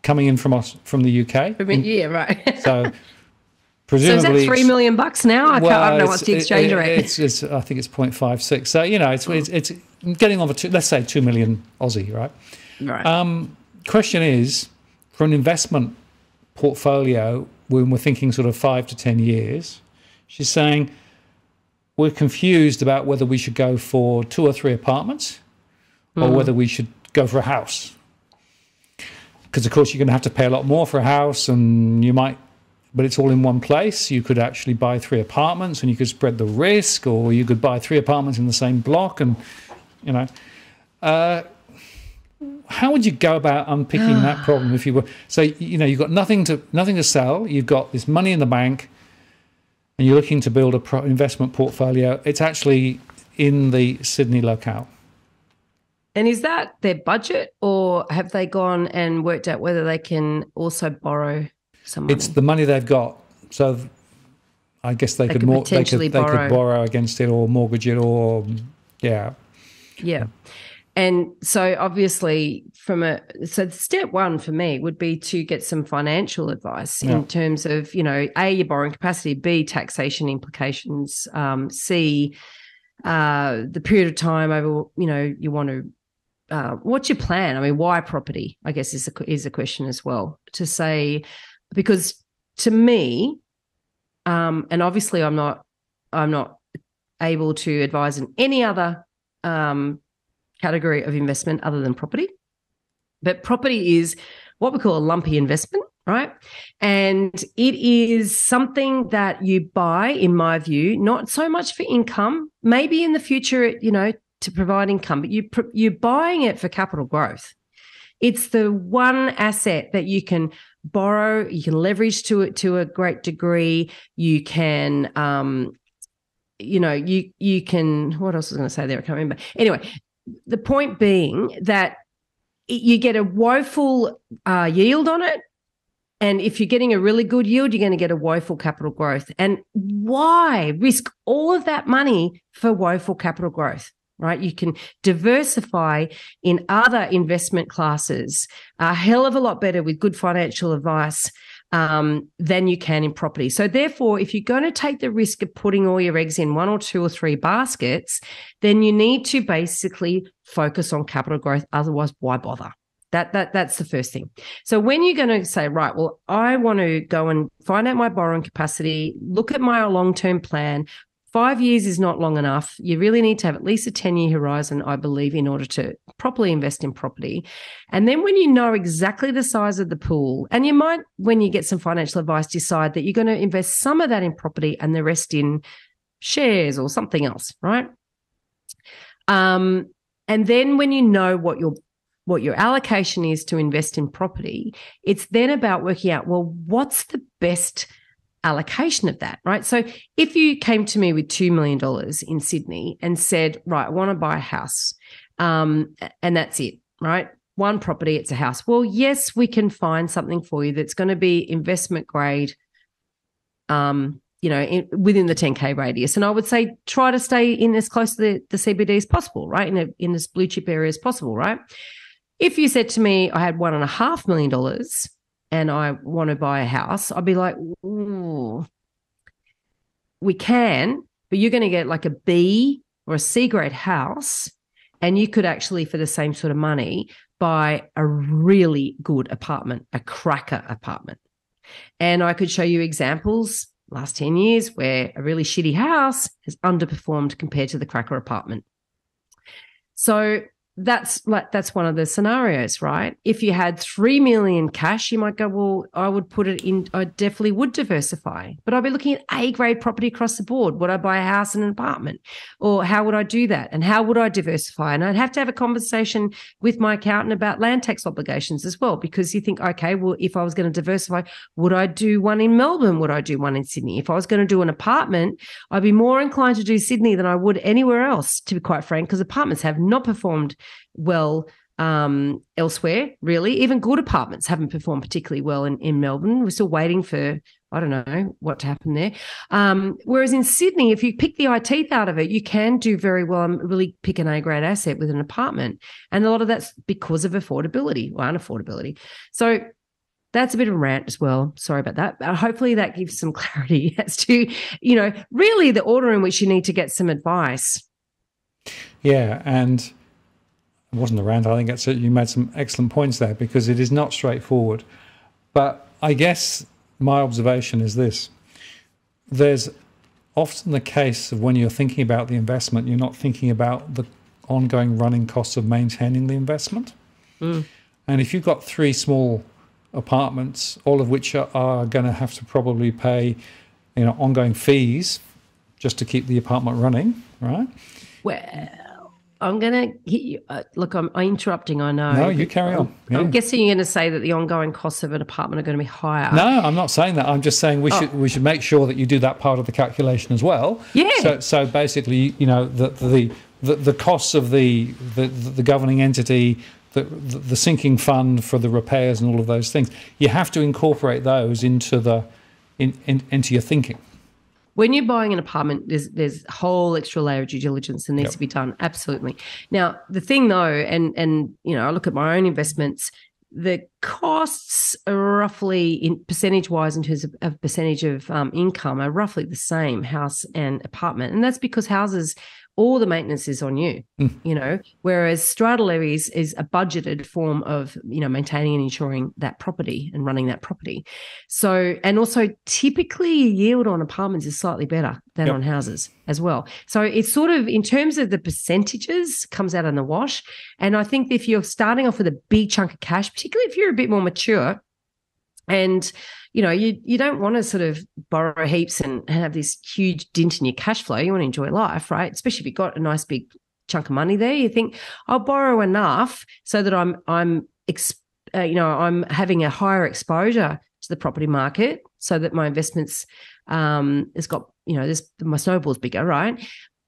coming in from us from the UK. I mean, yeah, right. so (laughs) presumably, so is that three million bucks now? I, well, can't, I don't know what's the exchange it, rate. It's, it's, I think it's 0.56. So you know, it's it's, it's getting over to let's say two million Aussie, right? Right. Um, question is, for an investment portfolio, when we're thinking sort of five to ten years, she's saying we're confused about whether we should go for two or three apartments, mm. or hmm. whether we should go for a house because of course you're going to have to pay a lot more for a house and you might but it's all in one place. You could actually buy three apartments and you could spread the risk or you could buy three apartments in the same block and you know. Uh, how would you go about unpicking that (sighs) problem if you were so you know you've got nothing to nothing to sell you've got this money in the bank and you're looking to build a pro- investment portfolio. It's actually in the sydney locale and is that their budget, or have they gone and worked out whether they can also borrow some money? It's the money they've got. So I guess they, they could, more they could, they could borrow against it or mortgage it or yeah. Yeah. And so obviously from a so step one for me would be to get some financial advice yeah. in terms of, you know, A, your borrowing capacity, B, taxation implications, um, C, uh, the period of time over, you know, you want to uh, what's your plan? I mean, why property? I guess is a, is a question as well to say, because to me, um, and obviously I'm not, I'm not able to advise in any other um, category of investment other than property. But property is what we call a lumpy investment, right? And it is something that you buy, in my view, not so much for income. Maybe in the future, you know, to provide income, but you you're buying it for capital growth. It's the one asset that you can borrow, you can leverage to it to a great degree. You can, um, you know, you you can. What else was going to say there? I can't remember. Anyway, the point being that you get a woeful uh, yield on it. And if you're getting a really good yield, you're going to get a woeful capital growth. And why risk all of that money for woeful capital growth? Right? You can diversify in other investment classes a hell of a lot better with good financial advice um, than you can in property. So, therefore, if you're going to take the risk of putting all your eggs in one or two or three baskets, then you need to basically focus on capital growth. Otherwise, why bother? That, that that's the first thing. So when you're going to say, right, well, I want to go and find out my borrowing capacity, look at my long-term plan, Five years is not long enough. You really need to have at least a 10 year horizon, I believe, in order to properly invest in property. And then when you know exactly the size of the pool, and you might, when you get some financial advice, decide that you're going to invest some of that in property and the rest in shares or something else, right? Um, and then when you know what your what your allocation is to invest in property, it's then about working out, well, what's the best allocation of that, right? So if you came to me with $2 million in Sydney and said, right, I want to buy a house, um, and that's it, right? one property, it's a house. Well, yes, we can find something for you that's going to be investment grade, um, you know, in, within the 10K radius. And I would say try to stay in as close to the, the CBD as possible, right? In, a, in as blue chip area as possible, right? If you said to me, I had one and a half million dollars and I want to buy a house, I'd be like, Ooh, we can, but you're going to get like a B or a C grade house. And you could actually, for the same sort of money, buy a really good apartment, a cracker apartment. And I could show you examples last 10 years where a really shitty house has underperformed compared to the cracker apartment. So that's like that's one of the scenarios, right? If you had three million cash, you might go, well, I would put it in. I definitely would diversify, but I'd be looking at A grade property across the board. Would I buy a house and an apartment, or how would I do that? And how would I diversify? And I'd have to have a conversation with my accountant about land tax obligations as well, because you think, okay, well, if I was going to diversify, would I do one in Melbourne? Would I do one in Sydney? If I was going to do an apartment, I'd be more inclined to do Sydney than I would anywhere else, to be quite frank, because apartments have not performed well um, elsewhere, really. Even good apartments haven't performed particularly well in, in Melbourne. We're still waiting for, I don't know what to happen there. Um, whereas in Sydney, if you pick the eye teeth out of it, you can do very well and really pick an A grade asset with an apartment. And a lot of that's because of affordability or unaffordability. So that's a bit of a rant as well. Sorry about that. But hopefully that gives some (laughs) clarity as to, you know, really the order in which you need to get some advice. Yeah. And it wasn't around. I think it's, you made some excellent points there because it is not straightforward. But I guess my observation is this there's often the case of when you're thinking about the investment, you're not thinking about the ongoing running costs of maintaining the investment. Mm. And if you've got three small apartments, all of which are, are going to have to probably pay, you know, ongoing fees just to keep the apartment running, right? Well, I'm going to uh, look. I'm, interrupting. I know. No, you carry on. Yeah. I'm guessing you're going to say that the ongoing costs of an apartment are going to be higher. No, I'm not saying that. I'm just saying we oh. should we should make sure that you do that part of the calculation as well. Yeah. So, so basically, you know, the the the, the costs of the, the the governing entity, the, the sinking fund for the repairs and all of those things, you have to incorporate those into the in, in into your thinking when you're buying an apartment, there's there's a whole extra layer of due diligence that needs yep. to be done. Absolutely. Now, the thing though, and and you know, I look at my own investments, the costs are roughly in percentage wise in terms of, of percentage of um, income are roughly the same house and apartment and that's because houses all the maintenance is on you, mm. you know, whereas strata levies is a budgeted form of, you know, maintaining and insuring that property and running that property. So, and also typically yield on apartments is slightly better than yep. on houses as well. So it's sort of in terms of the percentages comes out in the wash. And I think if you're starting off with a big chunk of cash, particularly if you're a bit more mature and you know, you you don't want to sort of borrow heaps and have this huge dint in your cash flow. You want to enjoy life, right? Especially if you've got a nice big chunk of money there. You think I'll borrow enough so that I'm I'm uh, you know I'm having a higher exposure to the property market, so that my investments um has got you know this my snowball's bigger, right?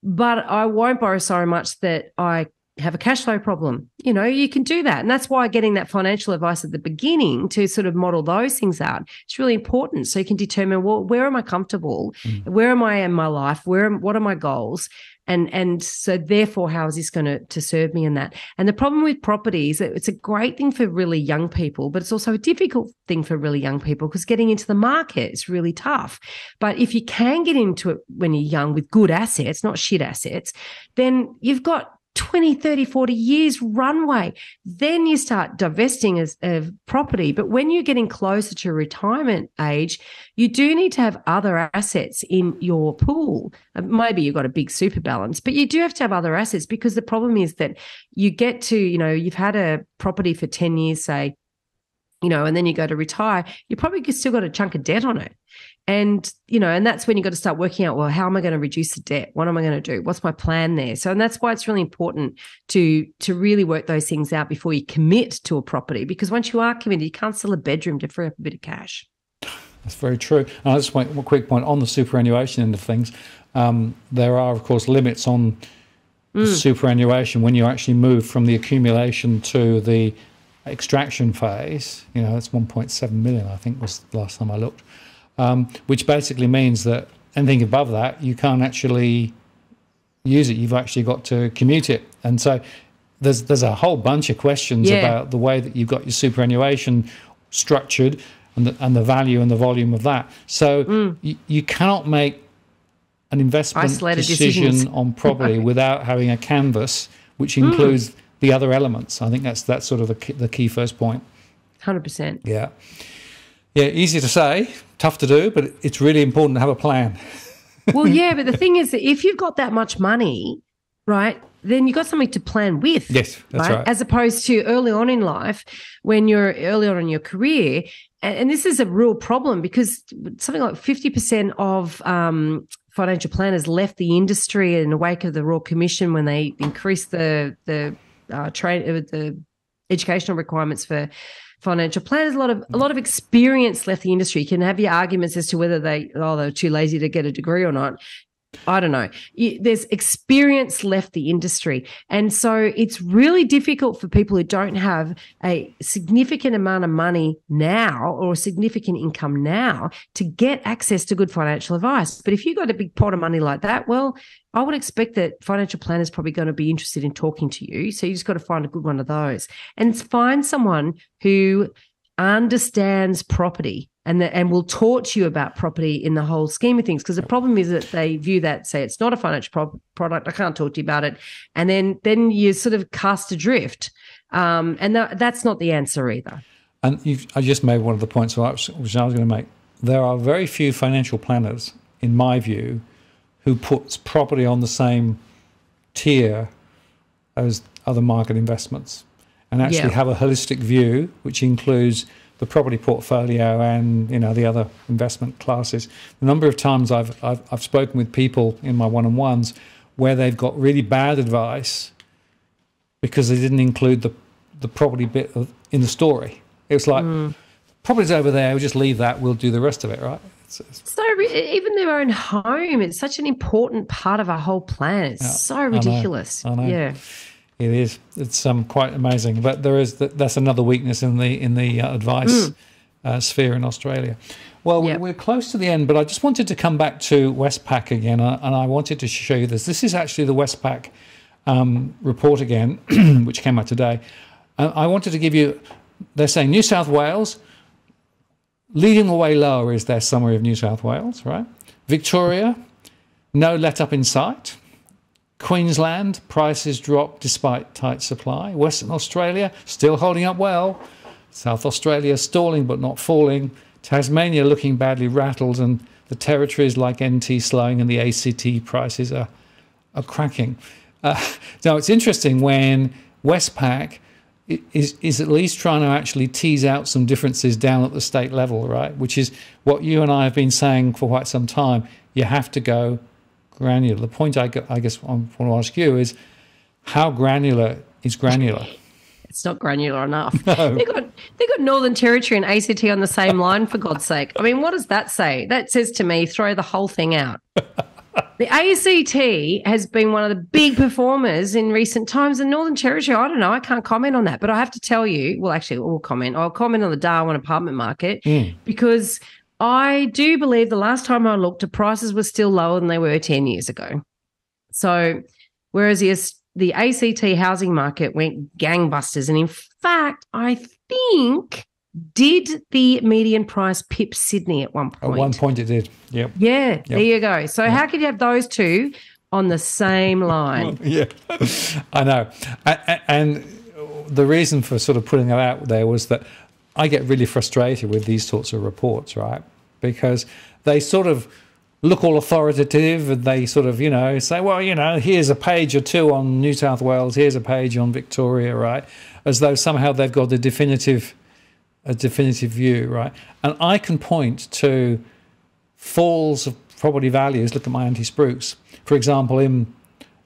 But I won't borrow so much that I have a cash flow problem. You know, you can do that. And that's why getting that financial advice at the beginning to sort of model those things out, it's really important. So you can determine, well, where am I comfortable? Mm. Where am I in my life? Where am, what are my goals? And and so therefore, how is this going to, to serve me in that? And the problem with property is that it's a great thing for really young people, but it's also a difficult thing for really young people because getting into the market is really tough. But if you can get into it when you're young with good assets, not shit assets, then you've got 20, 30, 40 years runway. Then you start divesting as, of property. But when you're getting closer to retirement age, you do need to have other assets in your pool. Maybe you've got a big super balance, but you do have to have other assets because the problem is that you get to, you know, you've had a property for 10 years, say, you know, and then you go to retire, you probably still got a chunk of debt on it. And, you know, and that's when you've got to start working out, well, how am I going to reduce the debt? What am I going to do? What's my plan there? So, and that's why it's really important to, to really work those things out before you commit to a property, because once you are committed, you can't sell a bedroom to free up a bit of cash. That's very true. And I just want a quick point on the superannuation end of things. Um, there are, of course, limits on mm. superannuation when you actually move from the accumulation to the extraction phase, you know, that's 1.7 million, I think was the last time I looked, um, which basically means that anything above that, you can't actually use it. You've actually got to commute it. And so there's, there's a whole bunch of questions Yeah. about the way that you've got your superannuation structured and the, and the value and the volume of that. So you, you cannot make an investment Isolated decision decisions. on property (laughs) without having a canvas which includes the other elements. I think that's that's sort of the key, the key first point. Hundred percent. Yeah, yeah, easy to say, tough to do, but it's really important to have a plan. (laughs) Well, yeah, but the thing is that if you've got that much money, right, then you've got something to plan with. Yes, that's right. As opposed to early on in life, when you're early on in your career, and, and this is a real problem because something like 50% of um, financial planners left the industry in the wake of the Royal Commission when they increased the the uh, trade uh, the educational requirements for financial planners. A lot of a lot of experience left the industry. You can have your arguments as to whether they oh they're too lazy to get a degree or not. I don't know. There's experience left the industry. And so it's really difficult for people who don't have a significant amount of money now or a significant income now to get access to good financial advice. But if you've got a big pot of money like that, well, I would expect that financial planners probably going to be interested in talking to you. So you just got to find a good one of those and find someone who understands property and the, and will talk to you about property in the whole scheme of things. Because the problem is that they view that say it's not a financial pro- product. I can't talk to you about it, and then then you sort of cast adrift. Um, and tha- that's not the answer either. And you've, I just made one of the points which I was which I was going to make. There are very few financial planners, in my view, who puts property on the same tier as other market investments, and actually Yeah. have a holistic view, which includes the property portfolio and you know the other investment classes. The number of times I've I've, I've spoken with people in my one-on-ones where they've got really bad advice because they didn't include the the property bit of, in the story. It was like mm. property's over there. We'll just leave that. We'll do the rest of it, right? It's, it's, So re- even their own home, it's such an important part of our whole plan. It's so know. ridiculous. I know. Yeah. It is. It's um, quite amazing. But there is that, that's another weakness in the in the uh, advice uh, sphere in Australia. Well, we- Yep. we're close to the end, but I just wanted to come back to Westpac again, uh, and I wanted to show you this. This is actually the Westpac um, report again, (clears throat) which came out today. Uh, I wanted to give you. They're saying New South Wales leading the way lower is their summary of New South Wales, right? Victoria, no let up in sight. Queensland, prices drop despite tight supply. Western Australia, still holding up well. South Australia, stalling but not falling. Tasmania, looking badly rattled. And the territories like NT slowing and the ACT prices are, are cracking. Uh, (laughs) now, it's interesting when Westpac is, is at least trying to actually tease out some differences down at the state level, right? Which is what you and I have been saying for quite some time. You have to go granular. The point I, I guess I want to ask you is how granular is granular? It's not granular enough. (laughs) No. They got they got Northern Territory and ACT on the same (laughs) line for God's sake. I mean, what does that say? That says to me, throw the whole thing out. (laughs) The ACT has been one of the big performers in recent times. And Northern Territory, I don't know, I can't comment on that, but I have to tell you, well, actually, we'll comment. I'll comment on the Darwin apartment market because I do believe the last time I looked, the prices were still lower than they were 10 years ago. So, whereas the, the ACT housing market went gangbusters. And in fact, I think did the median price pip Sydney at one point. At one point it did. Yep. Yeah, there you go. So, how could you have those two on the same (laughs) line? Yeah, I know. And the reason for sort of putting that out there was that I get really frustrated with these sorts of reports, right? Because they sort of look all authoritative and they sort of, you know, say, well, you know, here's a page or two on New South Wales, here's a page on Victoria, right? As though somehow they've got a definitive a definitive view, right? And I can point to falls of property values. Look at my anti spruce. For example, in,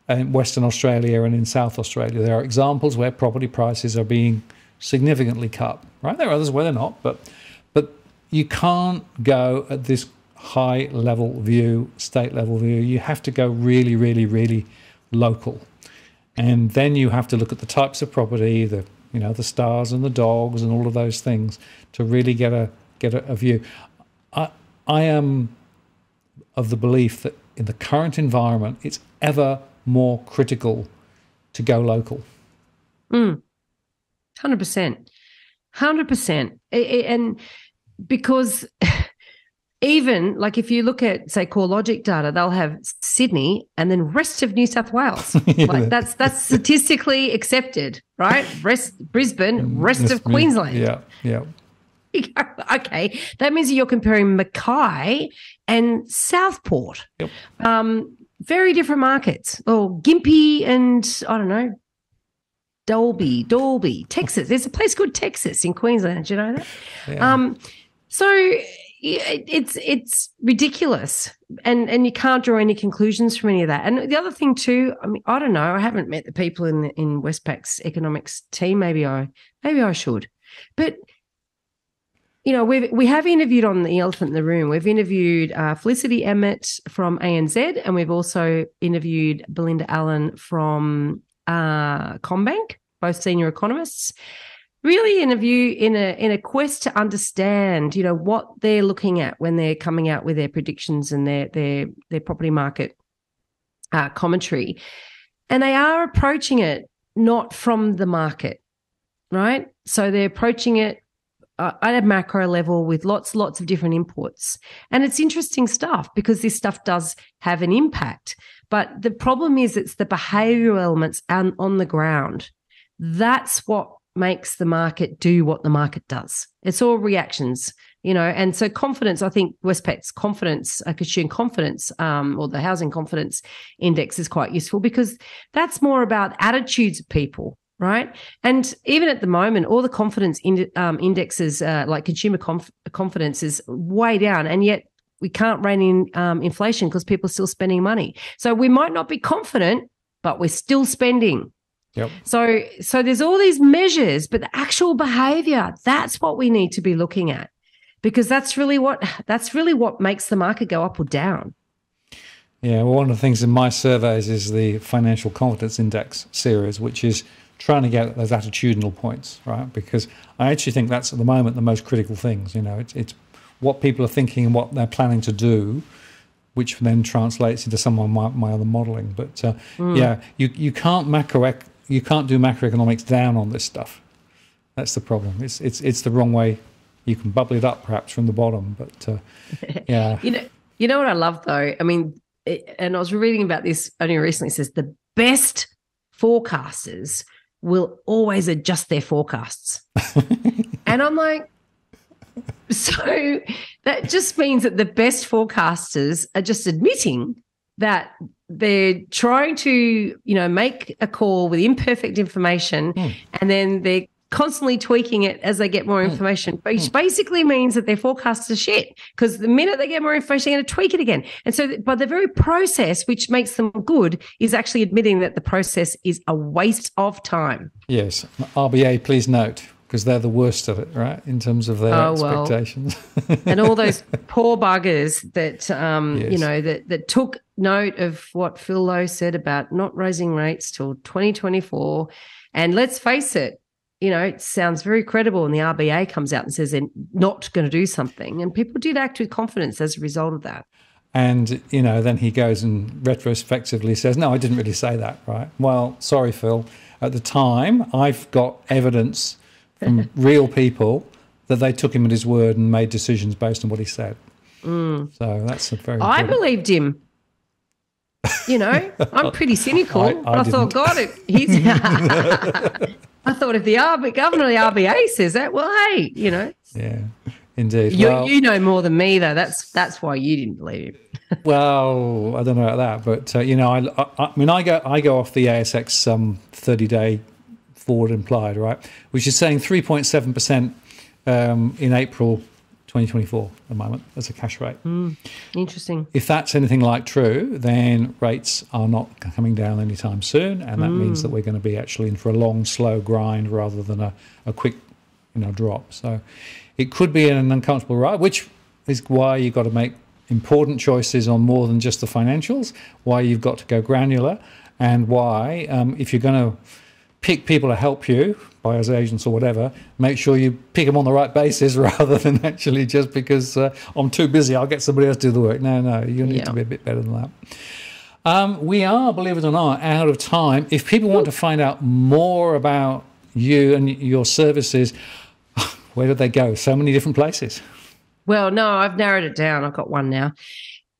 in Western Australia and in South Australia, there are examples where property prices are being significantly cut. Right? There are others where they're not, but but you can't go at this high level view, state level view. You have to go really, really, really local. And then you have to look at the types of property, the you know, the stars and the dogs and all of those things to really get a get a, a view. I I am of the belief that in the current environment, it's ever more critical to go local. Mm. 100%. 100%. And because (laughs) even like if you look at say CoreLogic data, they'll have Sydney and then rest of New South Wales. (laughs) yeah. Like that's that's statistically accepted, right? Rest Brisbane, rest of Queensland. Yeah, yeah. (laughs) okay, that means you're comparing Mackay and Southport. Yep. Um, very different markets. Or Gympie and I don't know, Dalby, Dalby, Texas. There's a place called Texas in Queensland. Do you know that? Yeah. Um, so it's it's ridiculous, and and you can't draw any conclusions from any of that. And the other thing too, I mean, I don't know. I haven't met the people in in Westpac's economics team. Maybe I maybe I should, but you know, we we have interviewed on the elephant in the room. We've interviewed uh, Felicity Emmett from ANZ, and we've also interviewed Belinda Allen from uh, CommBank, both senior economists. Really, in a view, in a in a quest to understand, you know, what they're looking at when they're coming out with their predictions and their their their property market uh, commentary, and they are approaching it not from the market, right? So they're approaching it uh, at a macro level with lots lots of different inputs and it's interesting stuff because this stuff does have an impact but the problem is it's the behavioral elements and on the ground. That's what makes the market do what the market does. It's all reactions you know and so confidence i think westpac's confidence uh, consumer confidence um, or the housing confidence index is quite useful because that's more about attitudes of people right? And even at the moment, all the confidence um, indexes, uh, like consumer conf- confidence, is way down, and yet we can't rein in um, inflation because people are still spending money. So we might not be confident, but we're still spending. Yep. So, so there's all these measures, but the actual behavior, that's what we need to be looking at because that's really what that's really what makes the market go up or down. Yeah, well, one of the things in my surveys is the financial confidence index series, which is trying to get those attitudinal points, right? Because I actually think that's at the moment the most critical things. You know, it's, it's what people are thinking and what they're planning to do, which then translates into some of my, my other modelling. But uh, mm. yeah, you you can't macro you can't do macroeconomics down on this stuff. That's the problem. It's it's it's the wrong way. You can bubble it up perhaps from the bottom, but uh, (laughs) yeah. you know, you know what I love though. I mean, it, and I was reading about this only recently. It says the best forecasters will always adjust their forecasts. (laughs) and I'm like, so that just means that the best forecasters are just admitting that they're trying to, you know, make a call with imperfect information mm. and then they're constantly tweaking it as they get more hmm. information, which mm. basically means that their forecasts are shit because the minute they get more information, they're going to tweak it again. And so, by the very process which makes them good is actually admitting that the process is a waste of time. Yes. RBA, please note. Because they're the worst of it, right? In terms of their oh, expectations, well. (laughs) and all (laughs) those poor buggers that um, yes. you know that that took note of what Phil Lowe said about not raising rates till 2024. And let's face it, you know, it sounds very credible. And the RBA comes out and says they're not going to do something. And people did act with confidence as a result of that. And, you know, then he goes and retrospectively says, no, I didn't really say that, right? Well, sorry, Phil. At the time, I've got evidence from real people that they took him at his word and made decisions based on what he said. Mm. So that's a very. I believed him. You know, I'm pretty cynical. I, I, I thought, God, it, he's. (laughs) I thought if the RB, governor of the RBA says that, well, hey, you know. Yeah, indeed. You, well, you know more than me, though. That's that's why you didn't believe him. (laughs) well, I don't know about that, but uh, you know, I, I, I, mean, I go I go off the ASX um, 30 day forward implied, right, which is saying 3.7 percent um, in April 2024 at the moment as a cash rate. Mm, interesting. If that's anything like true, then rates are not coming down anytime soon, and that mm. means that we're going to be actually in for a long, slow grind rather than a, a quick, you know, drop. So it could be an uncomfortable ride, which is why you've got to make important choices on more than just the financials. Why you've got to go granular, and why um, if you're going to pick people to help you, buyers agents or whatever, make sure you pick them on the right basis (laughs) rather than actually just because uh, I'm too busy, I'll get somebody else to do the work. No, no, you need Yeah. to be a bit better than that. Um, we are, believe it or not, out of time. If people want to find out more about you and your services, (sighs) where do they go? So many different places. Well, no, I've narrowed it down. I've got one now.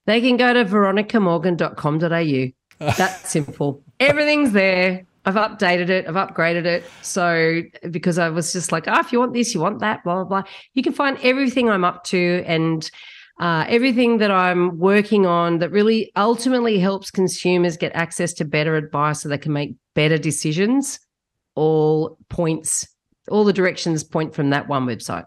They can go to veronicamorgan.com.au. That's simple. Everything's there. I've updated it. I've upgraded it. So because I was just like, oh, if you want this, you want that, blah, blah, blah. You can find everything I'm up to and uh, everything that I'm working on that really ultimately helps consumers get access to better advice so they can make better decisions. All points, all the directions point from that one website.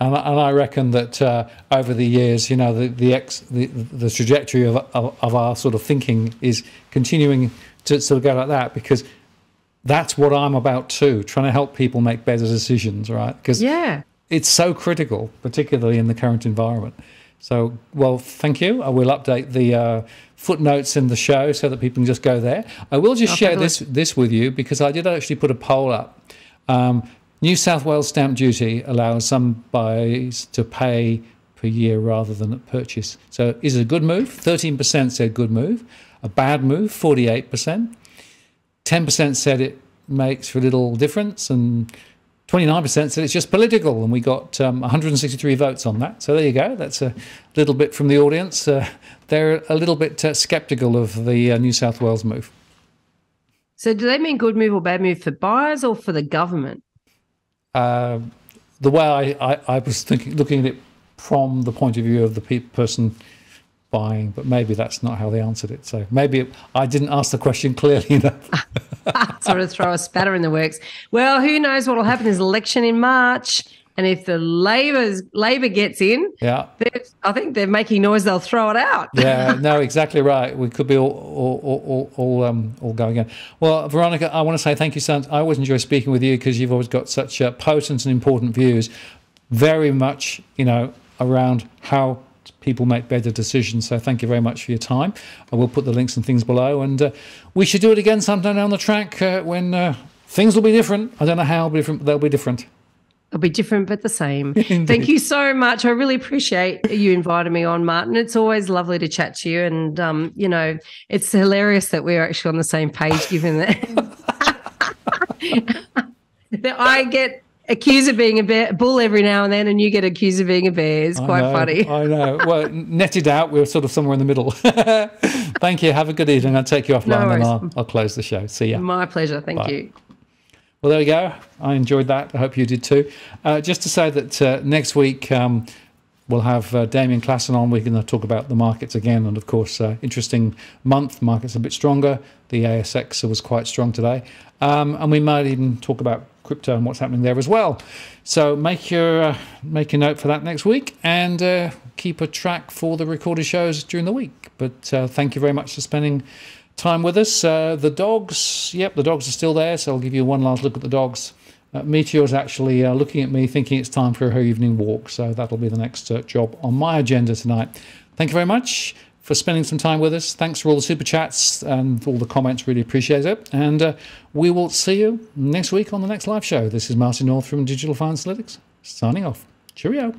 And, I- and I reckon that uh, over the years, you know, the the, ex, the the trajectory of, of of our sort of thinking is continuing to sort of go like that because that's what I'm about too, trying to help people make better decisions, right? Because Yeah. it's so critical, particularly in the current environment. So, well, thank you. I will update the uh, footnotes in the show so that people can just go there. I will just Oh, share this this with you because I did actually put a poll up. Um, New South Wales stamp duty allows some buyers to pay per year rather than at purchase. So, is it a good move? Thirteen percent said good move. A bad move, forty-eight percent. 10% said it makes a little difference, and 29% said it's just political. And we got um, 163 votes on that. So there you go. That's a little bit from the audience. Uh, they're a little bit uh, skeptical of the uh, New South Wales move. So do they mean good move or bad move for buyers or for the government? Uh, the way I, I, I was thinking, looking at it from the point of view of the pe- person buying, but maybe that's not how they answered it. So maybe I didn't ask the question clearly (laughs) enough. (laughs) sort of throw a spatter in the works. Well, who knows what will happen? There's election in March. And if the Labor's Labor gets in, yeah. I think they're making noise. They'll throw it out. yeah, (laughs) no, exactly right. We could be all all all, all, um, all going again. Well, Veronica, I want to say thank you so much. I always enjoy speaking with you because you've always got such uh, potent and important views, very much you know around how people make better decisions. So thank you very much for your time. I will put the links and things below, and uh, we should do it again sometime down the track uh, when uh, things will be different. I don't know how different, but they'll be different. It'll be different, but the same. (laughs) Thank you so much. I really appreciate you inviting me on, Martin. It's always lovely to chat to you. And, um, you know, it's hilarious that we're actually on the same page, given that, (laughs) (laughs) that I get accused of being a bear, bull every now and then, and you get accused of being a bear. It's quite know, funny. I know. Well, (laughs) netted out, we're sort of somewhere in the middle. (laughs) Thank you. Have a good evening. I'll take you offline and. I'll, I'll close the show. See ya. My pleasure. Thank Bye. you. Well, there we go. I enjoyed that. I hope you did too. Uh, just to say that uh, next week um, we'll have uh, Damien Klassen on. We're going to talk about the markets again. And of course, uh, interesting month. Markets a bit stronger. The ASX was quite strong today. Um, and we might even talk about crypto and what's happening there as well. So make your, uh, make a note for that next week and uh, keep a track for the recorded shows during the week. But uh, thank you very much for spending time with us. Uh, the dogs, yep, the dogs are still there, so I'll give you one last look at the dogs. Uh, Meteor's actually uh, looking at me, thinking it's time for her evening walk, so that'll be the next uh, job on my agenda tonight. Thank you very much for spending some time with us. Thanks for all the super chats and all the comments, really appreciate it. And uh, we will see you next week on the next live show. This is Martin North from Digital Finance Analytics, signing off. Cheerio.